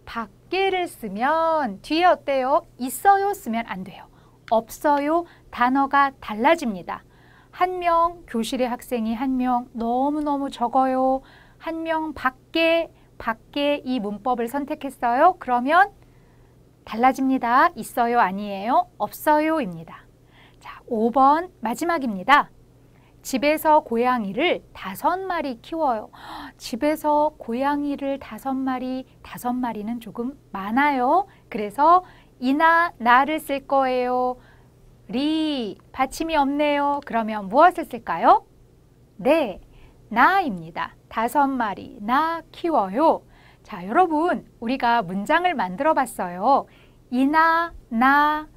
밖 밖에를 쓰면 뒤에 어때요? 있어요 쓰면 안 돼요. 없어요 단어가 달라집니다. 한 명 교실의 학생이 한 명 너무너무 적어요. 한 명 밖에 밖에 이 문법을 선택했어요. 그러면 달라집니다. 있어요 아니에요? 없어요입니다. 자, 5번 마지막입니다. 집에서 고양이를 다섯 마리 키워요. 집에서 고양이를 다섯 마리, 다섯 마리는 조금 많아요. 그래서 이나 나를 쓸 거예요. 리 받침이 없네요. 그러면 무엇을 쓸까요? 네, 나입니다. 다섯 마리 나 키워요. 자, 여러분 우리가 문장을 만들어 봤어요. 이나 나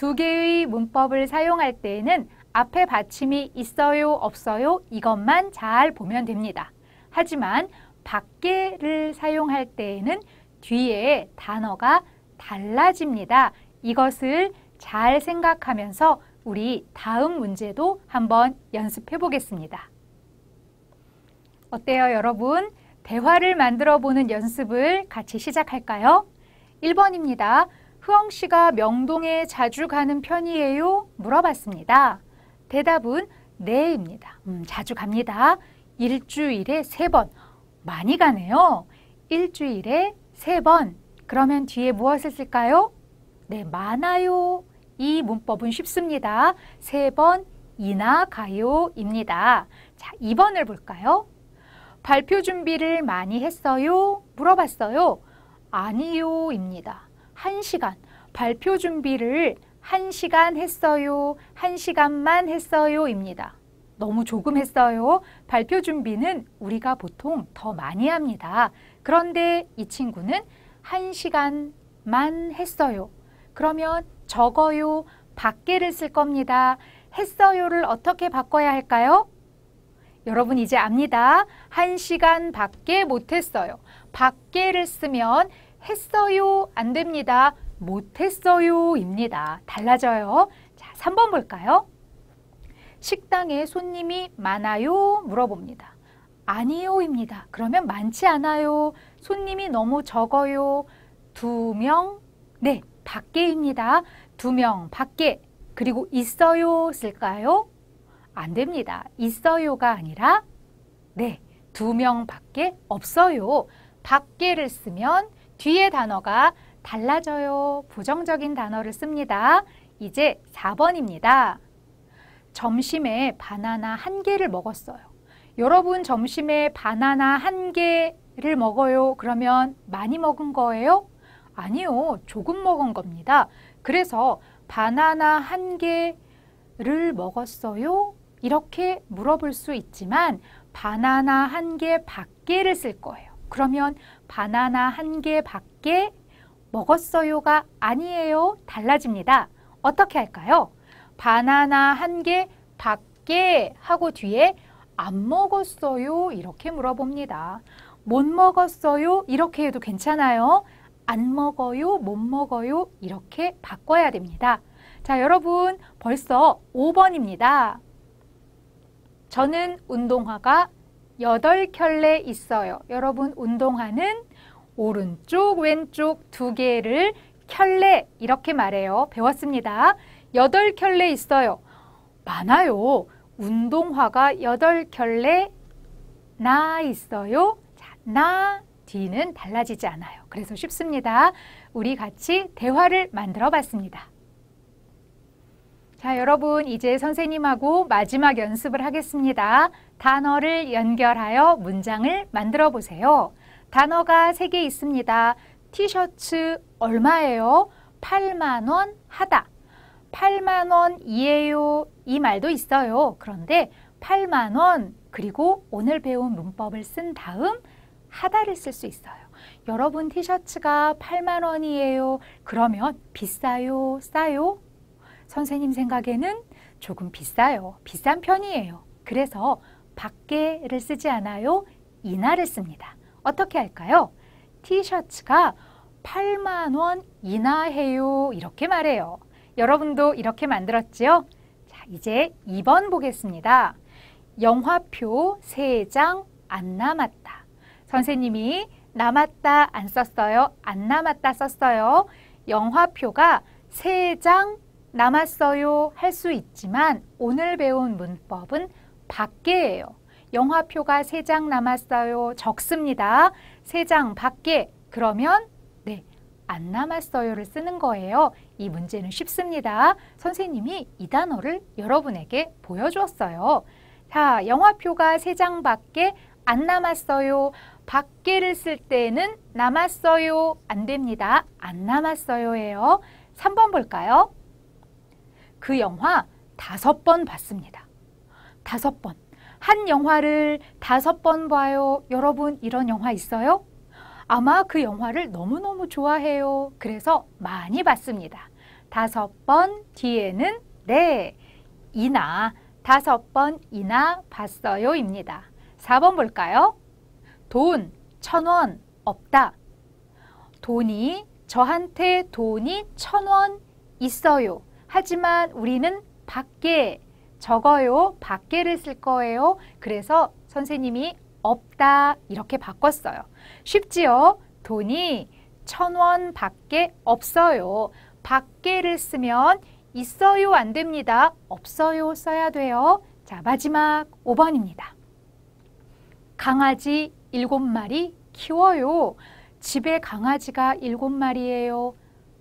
두 개의 문법을 사용할 때에는 앞에 받침이 있어요, 없어요? 이것만 잘 보면 됩니다. 하지만 밖에를 사용할 때에는 뒤에 단어가 달라집니다. 이것을 잘 생각하면서 우리 다음 문제도 한번 연습해 보겠습니다. 어때요, 여러분? 대화를 만들어 보는 연습을 같이 시작할까요? 1번입니다. 흐엉 씨가 명동에 자주 가는 편이에요? 물어봤습니다. 대답은 네입니다. 음, 자주 갑니다. 일주일에 세 번. 많이 가네요. 일주일에 세 번. 그러면 뒤에 무엇을 쓸까요? 네, 많아요. 이 문법은 쉽습니다. 세 번 이나 가요입니다. 자, 2번을 볼까요? 발표 준비를 많이 했어요? 물어봤어요. 아니요입니다. 한 시간. 발표 준비를 한 시간 했어요. 한 시간만 했어요. 입니다. 너무 조금 했어요. 발표 준비는 우리가 보통 더 많이 합니다. 그런데 이 친구는 한 시간만 했어요. 그러면 적어요. 밖에를 쓸 겁니다. 했어요를 어떻게 바꿔야 할까요? 여러분 이제 압니다. 한 시간 밖에 못했어요. 밖에를 쓰면 했어요 안 됩니다. 못했어요 입니다. 달라져요. 자, 3번 볼까요? 식당에 손님이 많아요? 물어봅니다. 아니요 입니다. 그러면 많지 않아요. 손님이 너무 적어요. 두 명, 네, 밖에입니다. 두 명 밖에. 그리고 있어요 쓸까요? 안 됩니다. 있어요가 아니라 네, 두 명 밖에 없어요. 밖에를 쓰면 뒤에 단어가 달라져요. 부정적인 단어를 씁니다. 이제 4번입니다. 점심에 바나나 한 개를 먹었어요. 여러분 점심에 바나나 한 개를 먹어요. 그러면 많이 먹은 거예요? 아니요. 조금 먹은 겁니다. 그래서 바나나 한 개를 먹었어요? 이렇게 물어볼 수 있지만 바나나 한 개 밖에를 쓸 거예요. 그러면 바나나 한 개 밖에 먹었어요가 아니에요. 달라집니다. 어떻게 할까요? 바나나 한 개 밖에 하고 뒤에 안 먹었어요. 이렇게 물어봅니다. 못 먹었어요. 이렇게 해도 괜찮아요. 안 먹어요. 못 먹어요. 이렇게 바꿔야 됩니다. 자, 여러분 벌써 5번입니다. 저는 운동화가 8켤레 있어요. 여러분 운동화는 오른쪽, 왼쪽 두 개를 켤레 이렇게 말해요. 배웠습니다. 여덟 켤레 있어요. 많아요. 운동화가 여덟 켤레 나 있어요. 자, 나 뒤는 달라지지 않아요. 그래서 쉽습니다. 우리 같이 대화를 만들어 봤습니다. 자, 여러분 이제 선생님하고 마지막 연습을 하겠습니다. 단어를 연결하여 문장을 만들어 보세요. 단어가 세개 있습니다. 티셔츠 얼마예요? 8만 원 하다. 8만 원이에요. 이 말도 있어요. 그런데 8만 원 그리고 오늘 배운 문법을 쓴 다음 하다를 쓸 수 있어요. 여러분 티셔츠가 8만 원이에요. 그러면 비싸요? 싸요? 선생님 생각에는 조금 비싸요. 비싼 편이에요. 그래서 밖에를 쓰지 않아요. 이나를 씁니다. 어떻게 할까요? 티셔츠가 8만 원 이나 해요. 이렇게 말해요. 여러분도 이렇게 만들었지요? 자, 이제 2번 보겠습니다. 영화표 3장 안 남았다. 선생님이 남았다 안 썼어요? 안 남았다 썼어요. 영화표가 세장 남았어요 할 수 있지만 오늘 배운 문법은 밖에예요. 영화표가 세 장 남았어요. 적습니다. 세 장 밖에. 그러면 네, 안 남았어요를 쓰는 거예요. 이 문제는 쉽습니다. 선생님이 이 단어를 여러분에게 보여주었어요. 자, 영화표가 세 장 밖에 안 남았어요. 밖에를 쓸 때는 남았어요. 안 됩니다. 안 남았어요예요. 3번 볼까요? 그 영화 다섯 번 봤습니다. 다섯 번. 한 영화를 다섯 번 봐요. 여러분 이런 영화 있어요? 아마 그 영화를 너무너무 좋아해요. 그래서 많이 봤습니다. 다섯 번 뒤에는 네, 이나 다섯 번 이나 봤어요입니다. 4번 볼까요? 돈, 천 원, 없다. 돈이, 저한테 돈이 천 원 있어요. 하지만 우리는 밖에, 적어요. 밖에를 쓸 거예요. 그래서 선생님이 없다 이렇게 바꿨어요. 쉽지요? 돈이 천 원 밖에 없어요. 밖에를 쓰면 있어요 안 됩니다. 없어요 써야 돼요. 자 마지막 5번입니다. 강아지 일곱 마리 키워요. 집에 강아지가 일곱 마리예요.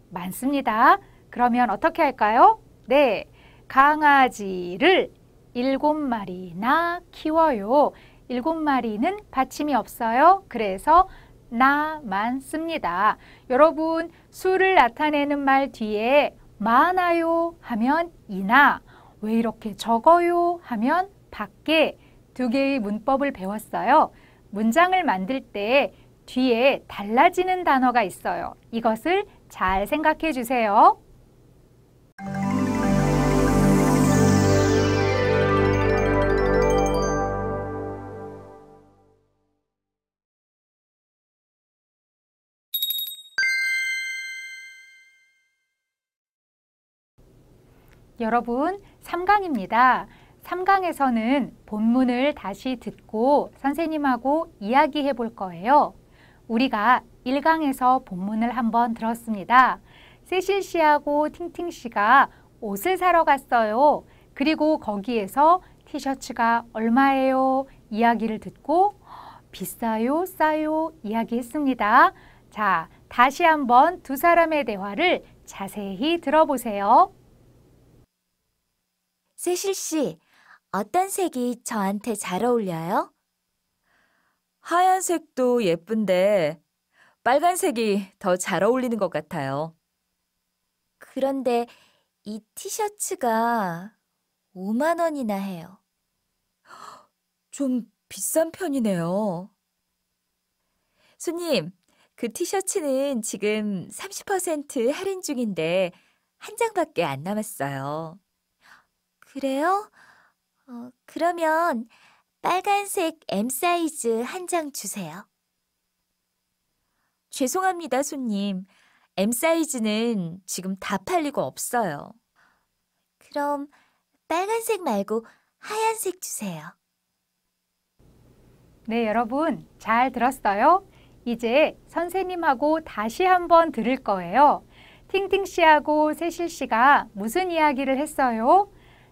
많습니다. 그러면 어떻게 할까요? 네, 강아지를 일곱 마리나 키워요. 일곱 마리는 받침이 없어요. 그래서 나만 씁니다. 여러분 수를 나타내는 말 뒤에 많아요 하면 이나 왜 이렇게 적어요 하면 밖에 두 개의 문법을 배웠어요. 문장을 만들 때 뒤에 달라지는 단어가 있어요. 이것을 잘 생각해 주세요. 여러분, 3강입니다. 3강에서는 본문을 다시 듣고 선생님하고 이야기해 볼 거예요. 우리가 1강에서 본문을 한번 들었습니다. 세실 씨하고 팅팅 씨가 옷을 사러 갔어요. 그리고 거기에서 티셔츠가 얼마예요? 이야기를 듣고 비싸요, 싸요 이야기했습니다. 자, 다시 한번 두 사람의 대화를 자세히 들어보세요. 세실 씨, 어떤 색이 저한테 잘 어울려요? 하얀색도 예쁜데 빨간색이 더 잘 어울리는 것 같아요. 그런데 이 티셔츠가 5만 원이나 해요. 좀 비싼 편이네요. 손님, 그 티셔츠는 지금 30% 할인 중인데 한 장밖에 안 남았어요. 그래요? 어, 그러면 빨간색 M 사이즈 한 장 주세요. 죄송합니다, 손님. M 사이즈는 지금 다 팔리고 없어요. 그럼 빨간색 말고 하얀색 주세요. 네, 여러분 잘 들었어요? 이제 선생님하고 다시 한번 들을 거예요. 팅팅 씨하고 세실 씨가 무슨 이야기를 했어요?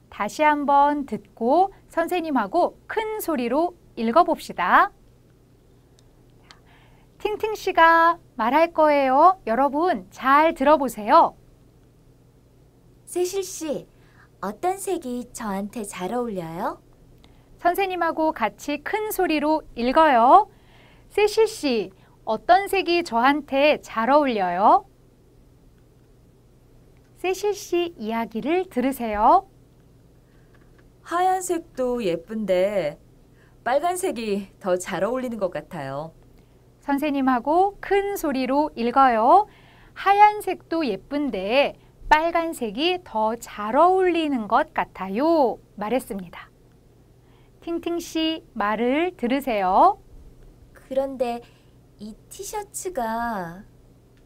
다시 한번 듣고 선생님하고 큰 소리로 읽어봅시다. 팅팅 씨가 말할 거예요. 여러분 잘 들어보세요. 세실 씨, 어떤 색이 저한테 잘 어울려요? 선생님하고 같이 큰 소리로 읽어요. 세실 씨, 어떤 색이 저한테 잘 어울려요? 세실 씨 이야기를 들으세요. 하얀색도 예쁜데 빨간색이 더 잘 어울리는 것 같아요. 선생님하고 큰 소리로 읽어요. 하얀색도 예쁜데 빨간색이 더 잘 어울리는 것 같아요. 말했습니다. 팅팅 씨 말을 들으세요. 그런데 이 티셔츠가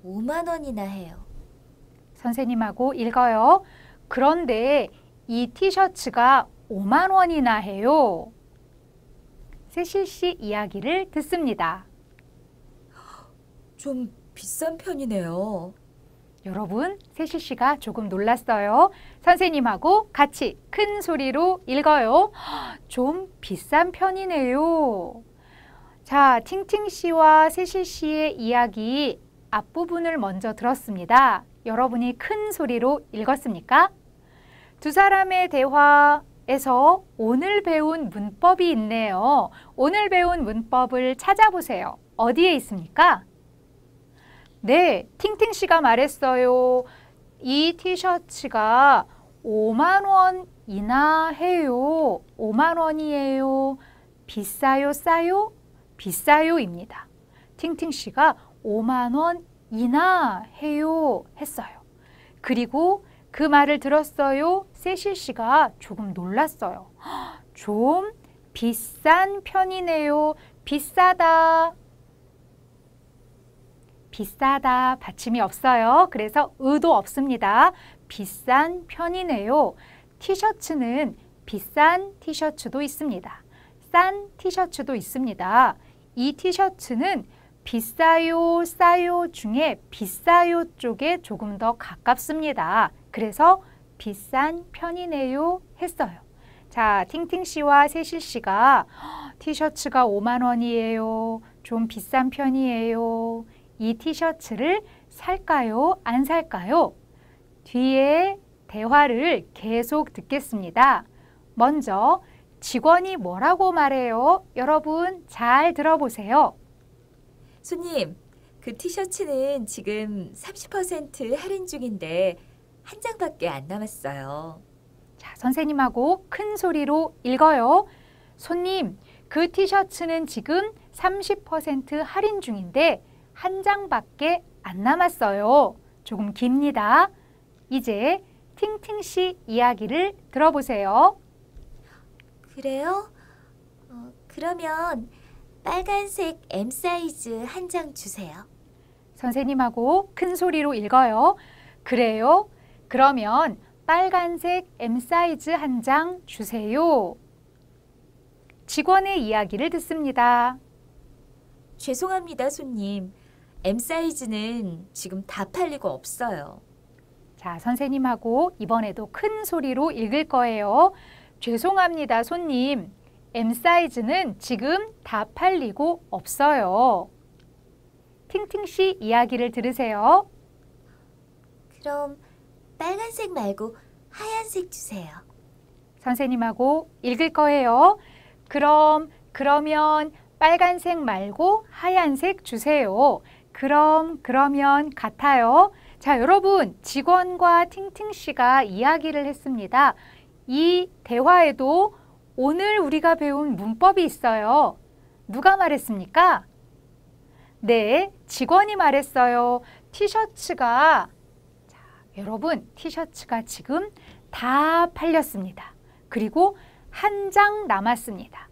5만 원이나 해요. 선생님하고 읽어요. 그런데 이 티셔츠가 5만 원이나 해요. 세실 씨 이야기를 듣습니다. 좀 비싼 편이네요. 여러분, 세실 씨가 조금 놀랐어요. 선생님하고 같이 큰 소리로 읽어요. 좀 비싼 편이네요. 자, 팅팅 씨와 세실 씨의 이야기 앞부분을 먼저 들었습니다. 여러분이 큰 소리로 읽었습니까? 두 사람의 대화 에서 오늘 배운 문법이 있네요. 오늘 배운 문법을 찾아보세요. 어디에 있습니까? 네, 팅팅 씨가 말했어요. 이 티셔츠가 5만 원이나 해요. 5만 원이에요. 비싸요, 싸요? 비싸요입니다. 팅팅 씨가 5만 원이나 해요 했어요. 그리고 그 말을 들었어요. 세실 씨가 조금 놀랐어요. [gasps] 좀 비싼 편이네요. 비싸다. 비싸다 받침이 없어요. 그래서 의도 없습니다. 비싼 편이네요. 티셔츠는 비싼 티셔츠도 있습니다. 싼 티셔츠도 있습니다. 이 티셔츠는 비싸요, 싸요 중에 비싸요 쪽에 조금 더 가깝습니다. 그래서 비싼 편이네요 했어요. 자, 팅팅 씨와 세실 씨가 티셔츠가 5만 원이에요. 좀 비싼 편이에요. 이 티셔츠를 살까요? 안 살까요? 뒤에 대화를 계속 듣겠습니다. 먼저 직원이 뭐라고 말해요? 여러분 잘 들어보세요. 손님, 그 티셔츠는 지금 30% 할인 중인데 한 장밖에 안 남았어요. 자, 선생님하고 큰 소리로 읽어요. 손님, 그 티셔츠는 지금 30% 할인 중인데 한 장밖에 안 남았어요. 조금 깁니다. 이제 팅팅 씨 이야기를 들어보세요. 그래요? 어, 그러면 빨간색 M 사이즈 한 장 주세요. 선생님하고 큰 소리로 읽어요. 그래요? 그러면 빨간색 M 사이즈 한 장 주세요. 직원의 이야기를 듣습니다. 죄송합니다, 손님. M 사이즈는 지금 다 팔리고 없어요. 자, 선생님하고 이번에도 큰 소리로 읽을 거예요. 죄송합니다, 손님. M 사이즈는 지금 다 팔리고 없어요. 팅팅 씨 이야기를 들으세요. 그럼 빨간색 말고 하얀색 주세요. 선생님하고 읽을 거예요. 그럼, 그러면 빨간색 말고 하얀색 주세요. 그럼, 그러면 같아요. 자, 여러분, 직원과 팅팅 씨가 이야기를 했습니다. 이 대화에도 오늘 우리가 배운 문법이 있어요. 누가 말했습니까? 네, 직원이 말했어요. 티셔츠가 자, 여러분, 티셔츠가 지금 다 팔렸습니다. 그리고 한 장 남았습니다.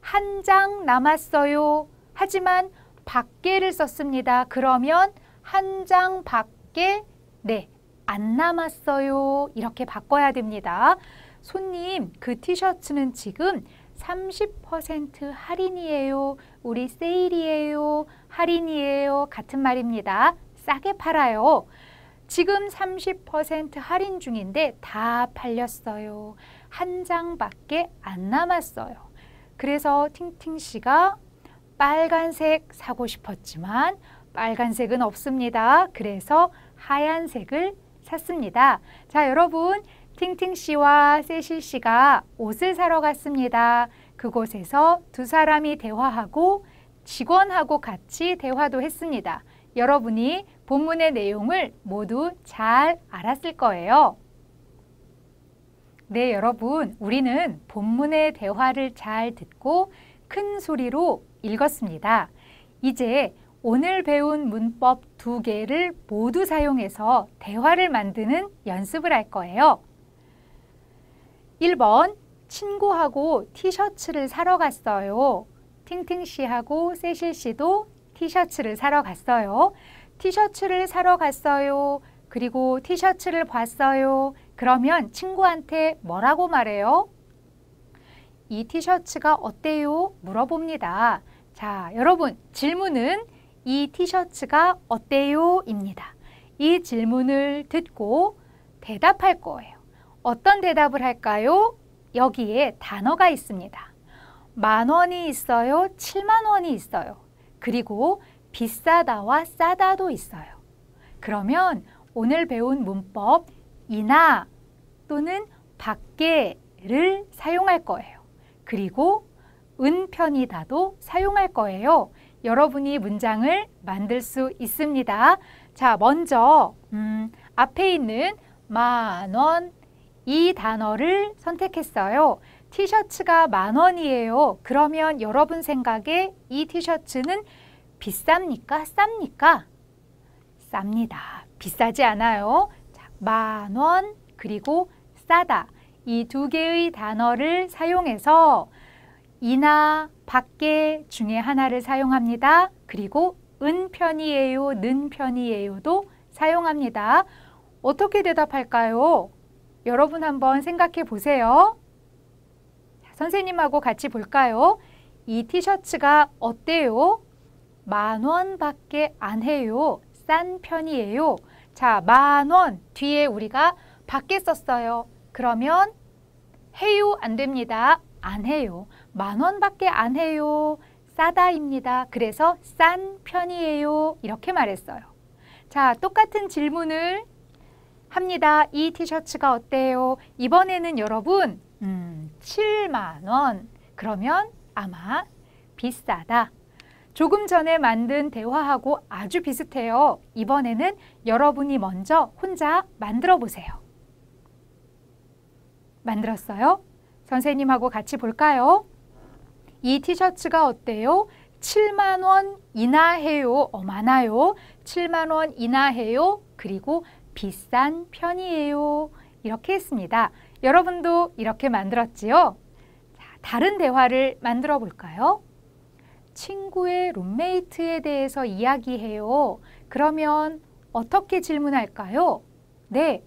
한 장 남았어요. 하지만 밖에를 썼습니다. 그러면 한 장 밖에 네, 안 남았어요. 이렇게 바꿔야 됩니다. 손님, 그 티셔츠는 지금 30% 할인이에요. 우리 세일이에요. 할인이에요. 같은 말입니다. 싸게 팔아요. 지금 30% 할인 중인데 다 팔렸어요. 한 장밖에 안 남았어요. 그래서 팅팅 씨가 빨간색 사고 싶었지만 빨간색은 없습니다. 그래서 하얀색을 샀습니다. 자, 여러분 팅팅 씨와 세실 씨가 옷을 사러 갔습니다. 그곳에서 두 사람이 대화하고 직원하고 같이 대화도 했습니다. 여러분이 본문의 내용을 모두 잘 알았을 거예요. 네, 여러분. 우리는 본문의 대화를 잘 듣고 큰 소리로 읽었습니다. 이제 오늘 배운 문법 두 개를 모두 사용해서 대화를 만드는 연습을 할 거예요. 1번 친구하고 티셔츠를 사러 갔어요. 팅팅 씨하고 세실 씨도 티셔츠를 사러 갔어요. 티셔츠를 사러 갔어요. 그리고 티셔츠를 봤어요. 그러면 친구한테 뭐라고 말해요? 이 티셔츠가 어때요? 물어봅니다. 자, 여러분 질문은 이 티셔츠가 어때요? 입니다. 이 질문을 듣고 대답할 거예요. 어떤 대답을 할까요? 여기에 단어가 있습니다. 만 원이 있어요. 7만 원이 있어요. 그리고 비싸다와 싸다도 있어요. 그러면 오늘 배운 문법 이나 또는 밖에를 사용할 거예요. 그리고 은편이다도 사용할 거예요. 여러분이 문장을 만들 수 있습니다. 자, 먼저 음, 앞에 있는 만원 이 단어를 선택했어요. 티셔츠가 만 원이에요. 그러면 여러분 생각에 이 티셔츠는 비쌉니까? 쌉니까? 쌉니다. 비싸지 않아요. 만 원, 그리고 싸다. 이 두 개의 단어를 사용해서 이나 밖에 중에 하나를 사용합니다. 그리고 은 편이에요, 는 편이에요도 사용합니다. 어떻게 대답할까요? 여러분 한번 생각해 보세요. 선생님하고 같이 볼까요? 이 티셔츠가 어때요? 만 원밖에 안 해요. 싼 편이에요. 자, 만 원 뒤에 우리가 밖에 썼어요. 그러면 해요 안 됩니다. 안 해요. 만 원밖에 안 해요. 싸다입니다. 그래서 싼 편이에요. 이렇게 말했어요. 자, 똑같은 질문을 합니다. 이 티셔츠가 어때요? 이번에는 여러분 음, 7만 원. 그러면 아마 비싸다. 조금 전에 만든 대화하고 아주 비슷해요. 이번에는 여러분이 먼저 혼자 만들어 보세요. 만들었어요? 선생님하고 같이 볼까요? 이 티셔츠가 어때요? 7만 원 이나 해요. 어, 많아요. 7만 원 이나 해요. 그리고 비싼 편이에요. 이렇게 했습니다. 여러분도 이렇게 만들었지요? 자, 다른 대화를 만들어 볼까요? 친구의 룸메이트에 대해서 이야기해요. 그러면 어떻게 질문할까요? 네,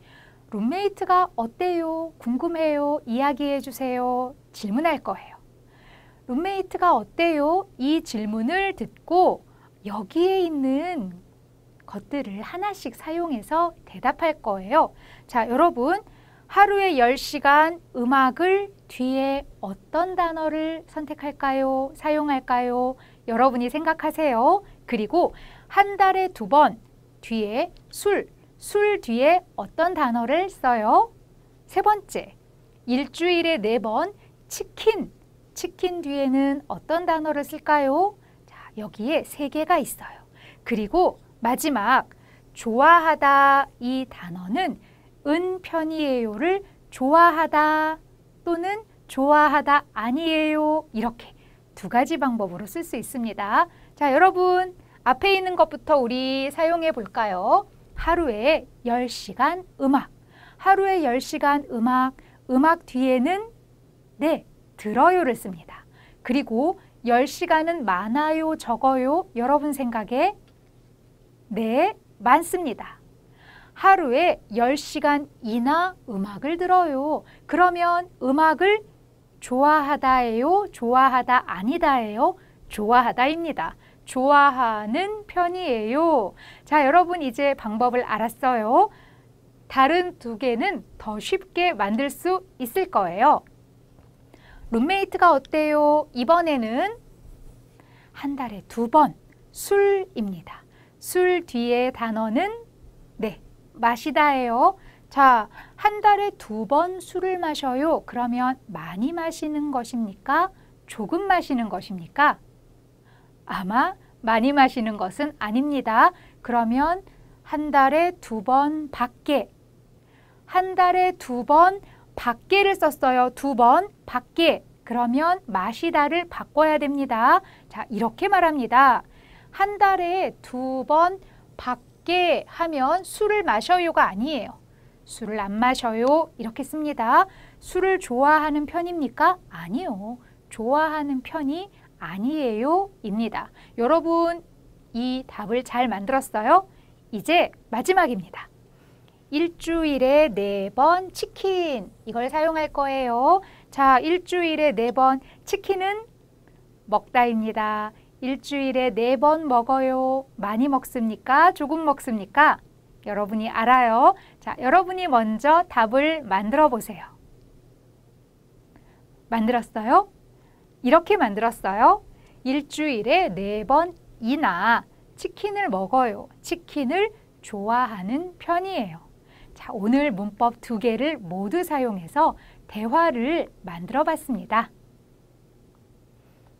룸메이트가 어때요? 궁금해요? 이야기해 주세요. 질문할 거예요. 룸메이트가 어때요? 이 질문을 듣고 여기에 있는 것들을 하나씩 사용해서 대답할 거예요. 자, 여러분 하루에 10시간 음악을 뒤에 어떤 단어를 선택할까요? 사용할까요? 여러분이 생각하세요. 그리고 한 달에 두 번 뒤에 술, 술 뒤에 어떤 단어를 써요? 세 번째, 일주일에 네 번 치킨, 치킨 뒤에는 어떤 단어를 쓸까요? 자, 여기에 세 개가 있어요. 그리고 마지막 좋아하다 이 단어는 은 편이에요를 좋아하다 또는 좋아하다 아니에요 이렇게 두 가지 방법으로 쓸 수 있습니다. 자 여러분 앞에 있는 것부터 우리 사용해 볼까요? 하루에 10시간 음악 하루에 10시간 음악 음악 뒤에는 네 들어요를 씁니다. 그리고 10시간은 많아요 적어요 여러분 생각에 네 많습니다. 하루에 10시간 이나 음악을 들어요. 그러면 음악을 좋아하다예요? 좋아하다 아니다예요? 좋아하다입니다. 좋아하는 편이에요. 자, 여러분 이제 방법을 알았어요. 다른 두 개는 더 쉽게 만들 수 있을 거예요. 룸메이트가 어때요? 이번에는 한 달에 두 번 술입니다. 술 뒤에 단어는 네, 마시다예요. 자, 한 달에 두 번 술을 마셔요. 그러면 많이 마시는 것입니까? 조금 마시는 것입니까? 아마 많이 마시는 것은 아닙니다. 그러면 한 달에 두 번 밖에 한 달에 두 번 밖에를 썼어요. 두 번 밖에 그러면 마시다를 바꿔야 됩니다. 자, 이렇게 말합니다. 한 달에 두 번 밖에 적게 하면 술을 마셔요가 아니에요. 술을 안 마셔요 이렇게 씁니다. 술을 좋아하는 편입니까? 아니요. 좋아하는 편이 아니에요 입니다. 여러분 이 답을 잘 만들었어요? 이제 마지막입니다. 일주일에 네 번 치킨 이걸 사용할 거예요. 자 일주일에 네 번 치킨은 먹다입니다. 일주일에 네 번 먹어요. 많이 먹습니까? 조금 먹습니까? 여러분이 알아요. 자, 여러분이 먼저 답을 만들어 보세요. 만들었어요? 이렇게 만들었어요. 일주일에 네 번이나 치킨을 먹어요. 치킨을 좋아하는 편이에요. 자, 오늘 문법 두 개를 모두 사용해서 대화를 만들어 봤습니다.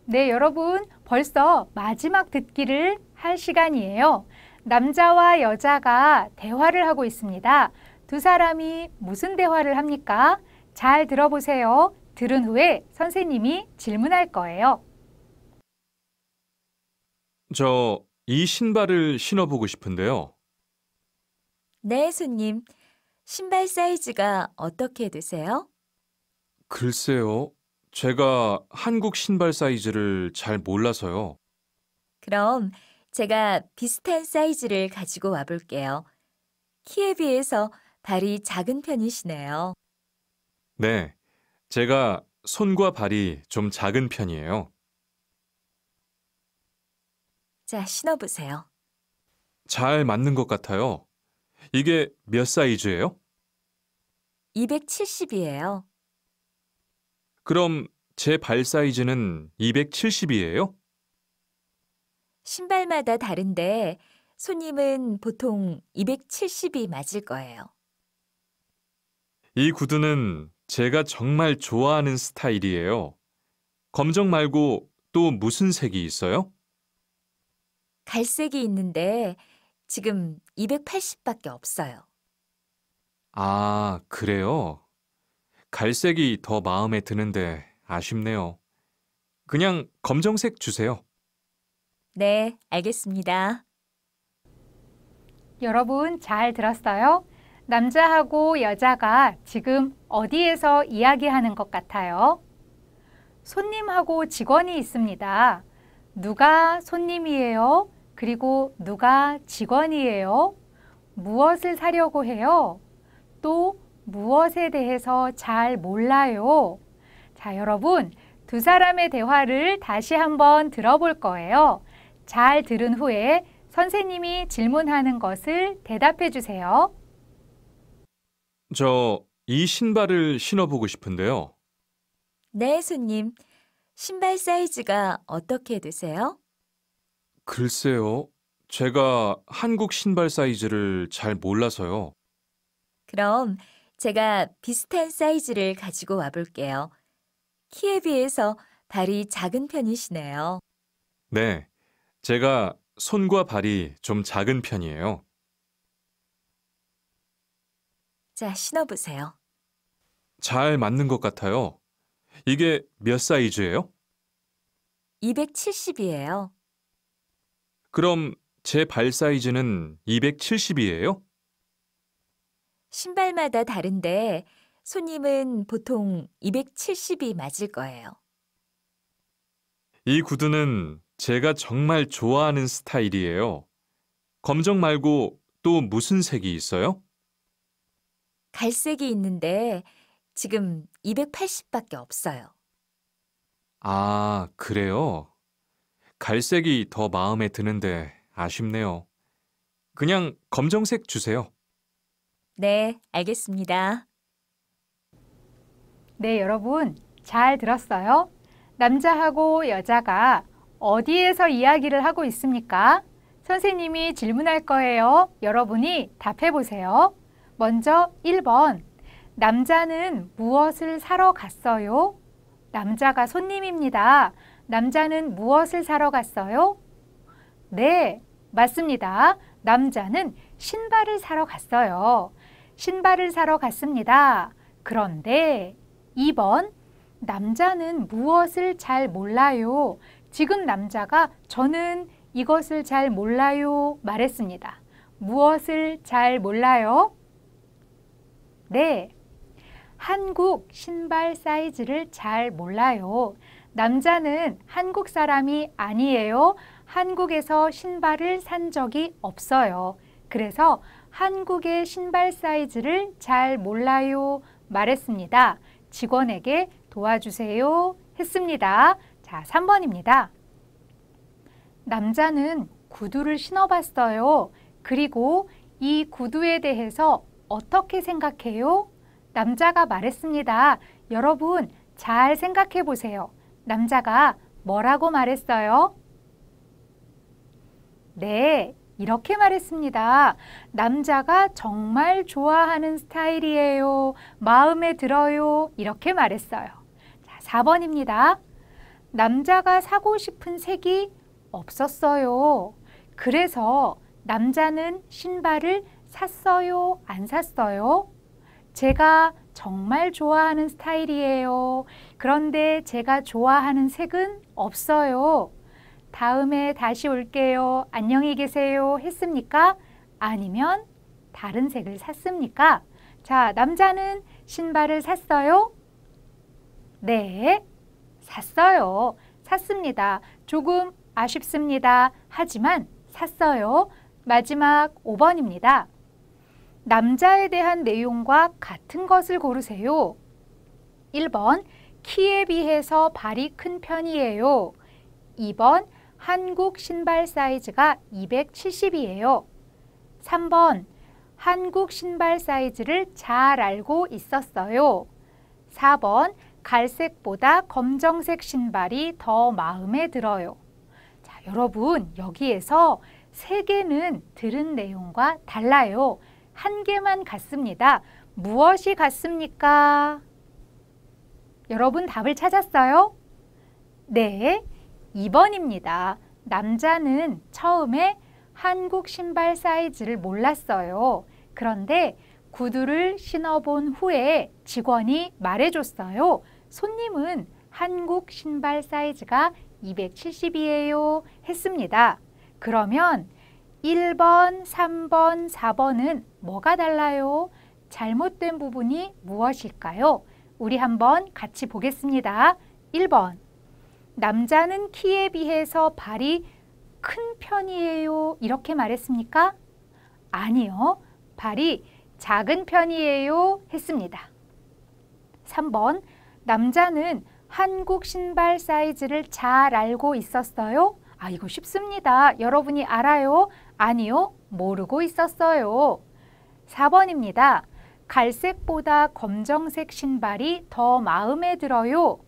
네, 여러분 벌써 마지막 듣기를 할 시간이에요. 남자와 여자가 대화를 하고 있습니다. 두 사람이 무슨 대화를 합니까? 잘 들어보세요. 들은 후에 선생님이 질문할 거예요. 저 이 신발을 신어보고 싶은데요. 네, 손님. 신발 사이즈가 어떻게 되세요? 글쎄요. 제가 한국 신발 사이즈를 잘 몰라서요. 그럼 제가 비슷한 사이즈를 가지고 와볼게요. 키에 비해서 발이 작은 편이시네요. 네. 제가 손과 발이 좀 작은 편이에요. 자, 신어보세요. 잘 맞는 것 같아요. 이게 몇 사이즈예요? 270이에요. 그럼 제 발 사이즈는 270이에요? 신발마다 다른데 손님은 보통 270이 맞을 거예요. 이 구두는 제가 정말 좋아하는 스타일이에요. 검정 말고 또 무슨 색이 있어요? 갈색이 있는데 지금 280밖에 없어요. 아, 그래요? 갈색이 더 마음에 드는데 아쉽네요. 그냥 검정색 주세요. 네, 알겠습니다. 여러분 잘 들었어요? 남자하고 여자가 지금 어디에서 이야기하는 것 같아요? 손님하고 직원이 있습니다. 누가 손님이에요? 그리고 누가 직원이에요? 무엇을 사려고 해요? 또 무엇에 대해서 잘 몰라요? 자, 여러분, 두 사람의 대화를 다시 한번 들어볼 거예요. 잘 들은 후에 선생님이 질문하는 것을 대답해 주세요. 저 이 신발을 신어보고 싶은데요. 네, 손님. 신발 사이즈가 어떻게 되세요? 글쎄요. 제가 한국 신발 사이즈를 잘 몰라서요. 그럼 제가 비슷한 사이즈를 가지고 와볼게요. 키에 비해서 발이 작은 편이시네요. 네. 제가 손과 발이 좀 작은 편이에요. 자, 신어보세요. 잘 맞는 것 같아요. 이게 몇 사이즈예요? 270이에요. 그럼 제 발 사이즈는 270이에요? 신발마다 다른데 손님은 보통 270이 맞을 거예요. 이 구두는 제가 정말 좋아하는 스타일이에요. 검정 말고 또 무슨 색이 있어요? 갈색이 있는데 지금 280밖에 없어요. 아, 그래요? 갈색이 더 마음에 드는데 아쉽네요. 그냥 검정색 주세요. 네, 알겠습니다. 네, 여러분 잘 들었어요? 남자하고 여자가 어디에서 이야기를 하고 있습니까? 선생님이 질문할 거예요. 여러분이 답해 보세요. 먼저 1번. 남자는 무엇을 사러 갔어요? 남자가 손님입니다. 남자는 무엇을 사러 갔어요? 네, 맞습니다. 남자는 신발을 사러 갔어요. 신발을 사러 갔습니다. 그런데 2번 남자는 무엇을 잘 몰라요. 지금 남자가 저는 이것을 잘 몰라요 말했습니다. 무엇을 잘 몰라요? 네. 한국 신발 사이즈를 잘 몰라요. 남자는 한국 사람이 아니에요. 한국에서 신발을 산 적이 없어요. 그래서 한국의 신발 사이즈를 잘 몰라요 말했습니다. 직원에게 도와주세요 했습니다. 자, 3번입니다. 남자는 구두를 신어봤어요. 그리고 이 구두에 대해서 어떻게 생각해요? 남자가 말했습니다. 여러분, 잘 생각해 보세요. 남자가 뭐라고 말했어요? 네, 이렇게 말했습니다. 남자가 정말 좋아하는 스타일이에요. 마음에 들어요. 이렇게 말했어요. 자, 4번입니다. 남자가 사고 싶은 색이 없었어요. 그래서 남자는 신발을 샀어요? 안 샀어요? 제가 정말 좋아하는 스타일이에요. 그런데 제가 좋아하는 색은 없어요. 다음에 다시 올게요. 안녕히 계세요. 했습니까? 아니면 다른 색을 샀습니까? 자, 남자는 신발을 샀어요? 네, 샀어요. 샀습니다. 조금 아쉽습니다. 하지만 샀어요. 마지막 5번입니다. 남자에 대한 내용과 같은 것을 고르세요. 1번 키에 비해서 발이 큰 편이에요. 2번 한국 신발 사이즈가 270이에요. 3번 한국 신발 사이즈를 잘 알고 있었어요. 4번 갈색보다 검정색 신발이 더 마음에 들어요. 자, 여러분 여기에서 세 개는 들은 내용과 달라요. 한 개만 같습니다. 무엇이 같습니까? 여러분 답을 찾았어요? 네, 2번입니다. 남자는 처음에 한국 신발 사이즈를 몰랐어요. 그런데 구두를 신어본 후에 직원이 말해줬어요. 손님은 한국 신발 사이즈가 270이에요 했습니다. 그러면 1번, 3번, 4번은 뭐가 달라요? 잘못된 부분이 무엇일까요? 우리 한번 같이 보겠습니다. 1번. 남자는 키에 비해서 발이 큰 편이에요. 이렇게 말했습니까? 아니요. 발이 작은 편이에요. 했습니다. 3번. 남자는 한국 신발 사이즈를 잘 알고 있었어요? 아, 이거 쉽습니다. 여러분이 알아요? 아니요, 모르고 있었어요. 4번입니다. 갈색보다 검정색 신발이 더 마음에 들어요.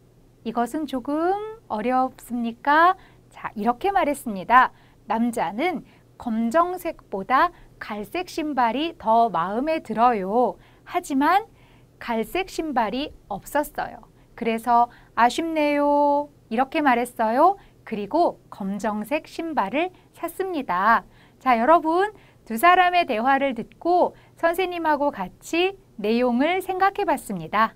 이것은 조금 어렵습니까? 자, 이렇게 말했습니다. 남자는 검정색보다 갈색 신발이 더 마음에 들어요. 하지만 갈색 신발이 없었어요. 그래서 아쉽네요. 이렇게 말했어요. 그리고 검정색 신발을 샀습니다. 자, 여러분 두 사람의 대화를 듣고 선생님하고 같이 내용을 생각해 봤습니다.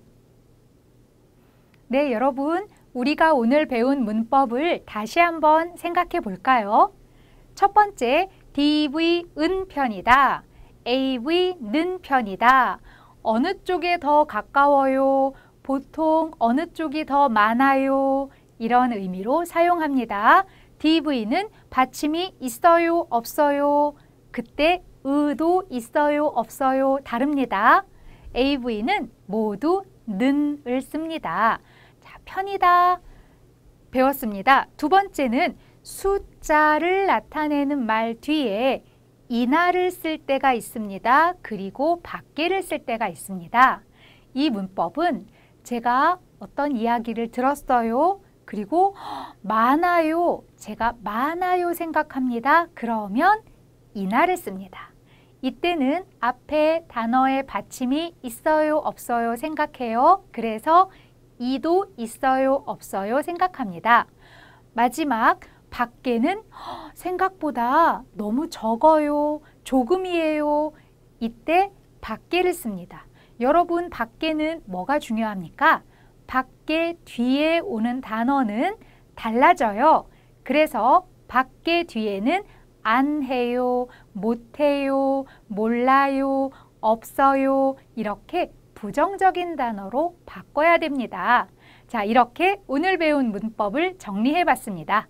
네, 여러분 우리가 오늘 배운 문법을 다시 한번 생각해 볼까요? 첫 번째, DV 은 편이다. AV 는 편이다. 어느 쪽에 더 가까워요? 보통 어느 쪽이 더 많아요? 이런 의미로 사용합니다. DV는 받침이 있어요, 없어요. 그때 의도 있어요, 없어요 다릅니다. AV는 모두 는을 씁니다. 자, 편이다 배웠습니다. 두 번째는 숫자를 나타내는 말 뒤에 인하를 쓸 때가 있습니다. 그리고 밖에를 쓸 때가 있습니다. 이 문법은 제가 어떤 이야기를 들었어요. 그리고 많아요. 제가 많아요 생각합니다. 그러면 인하를 씁니다. 이때는 앞에 단어의 받침이 있어요, 없어요 생각해요. 그래서 이도 있어요, 없어요 생각합니다. 마지막 밖에는 생각보다 너무 적어요, 조금이에요. 이때 밖에를 씁니다. 여러분 밖에는 뭐가 중요합니까? 밖에 뒤에 오는 단어는 달라져요. 그래서 밖에 뒤에는 안 해요, 못 해요, 몰라요, 없어요 이렇게 부정적인 단어로 바꿔야 됩니다. 자, 이렇게 오늘 배운 문법을 정리해 봤습니다.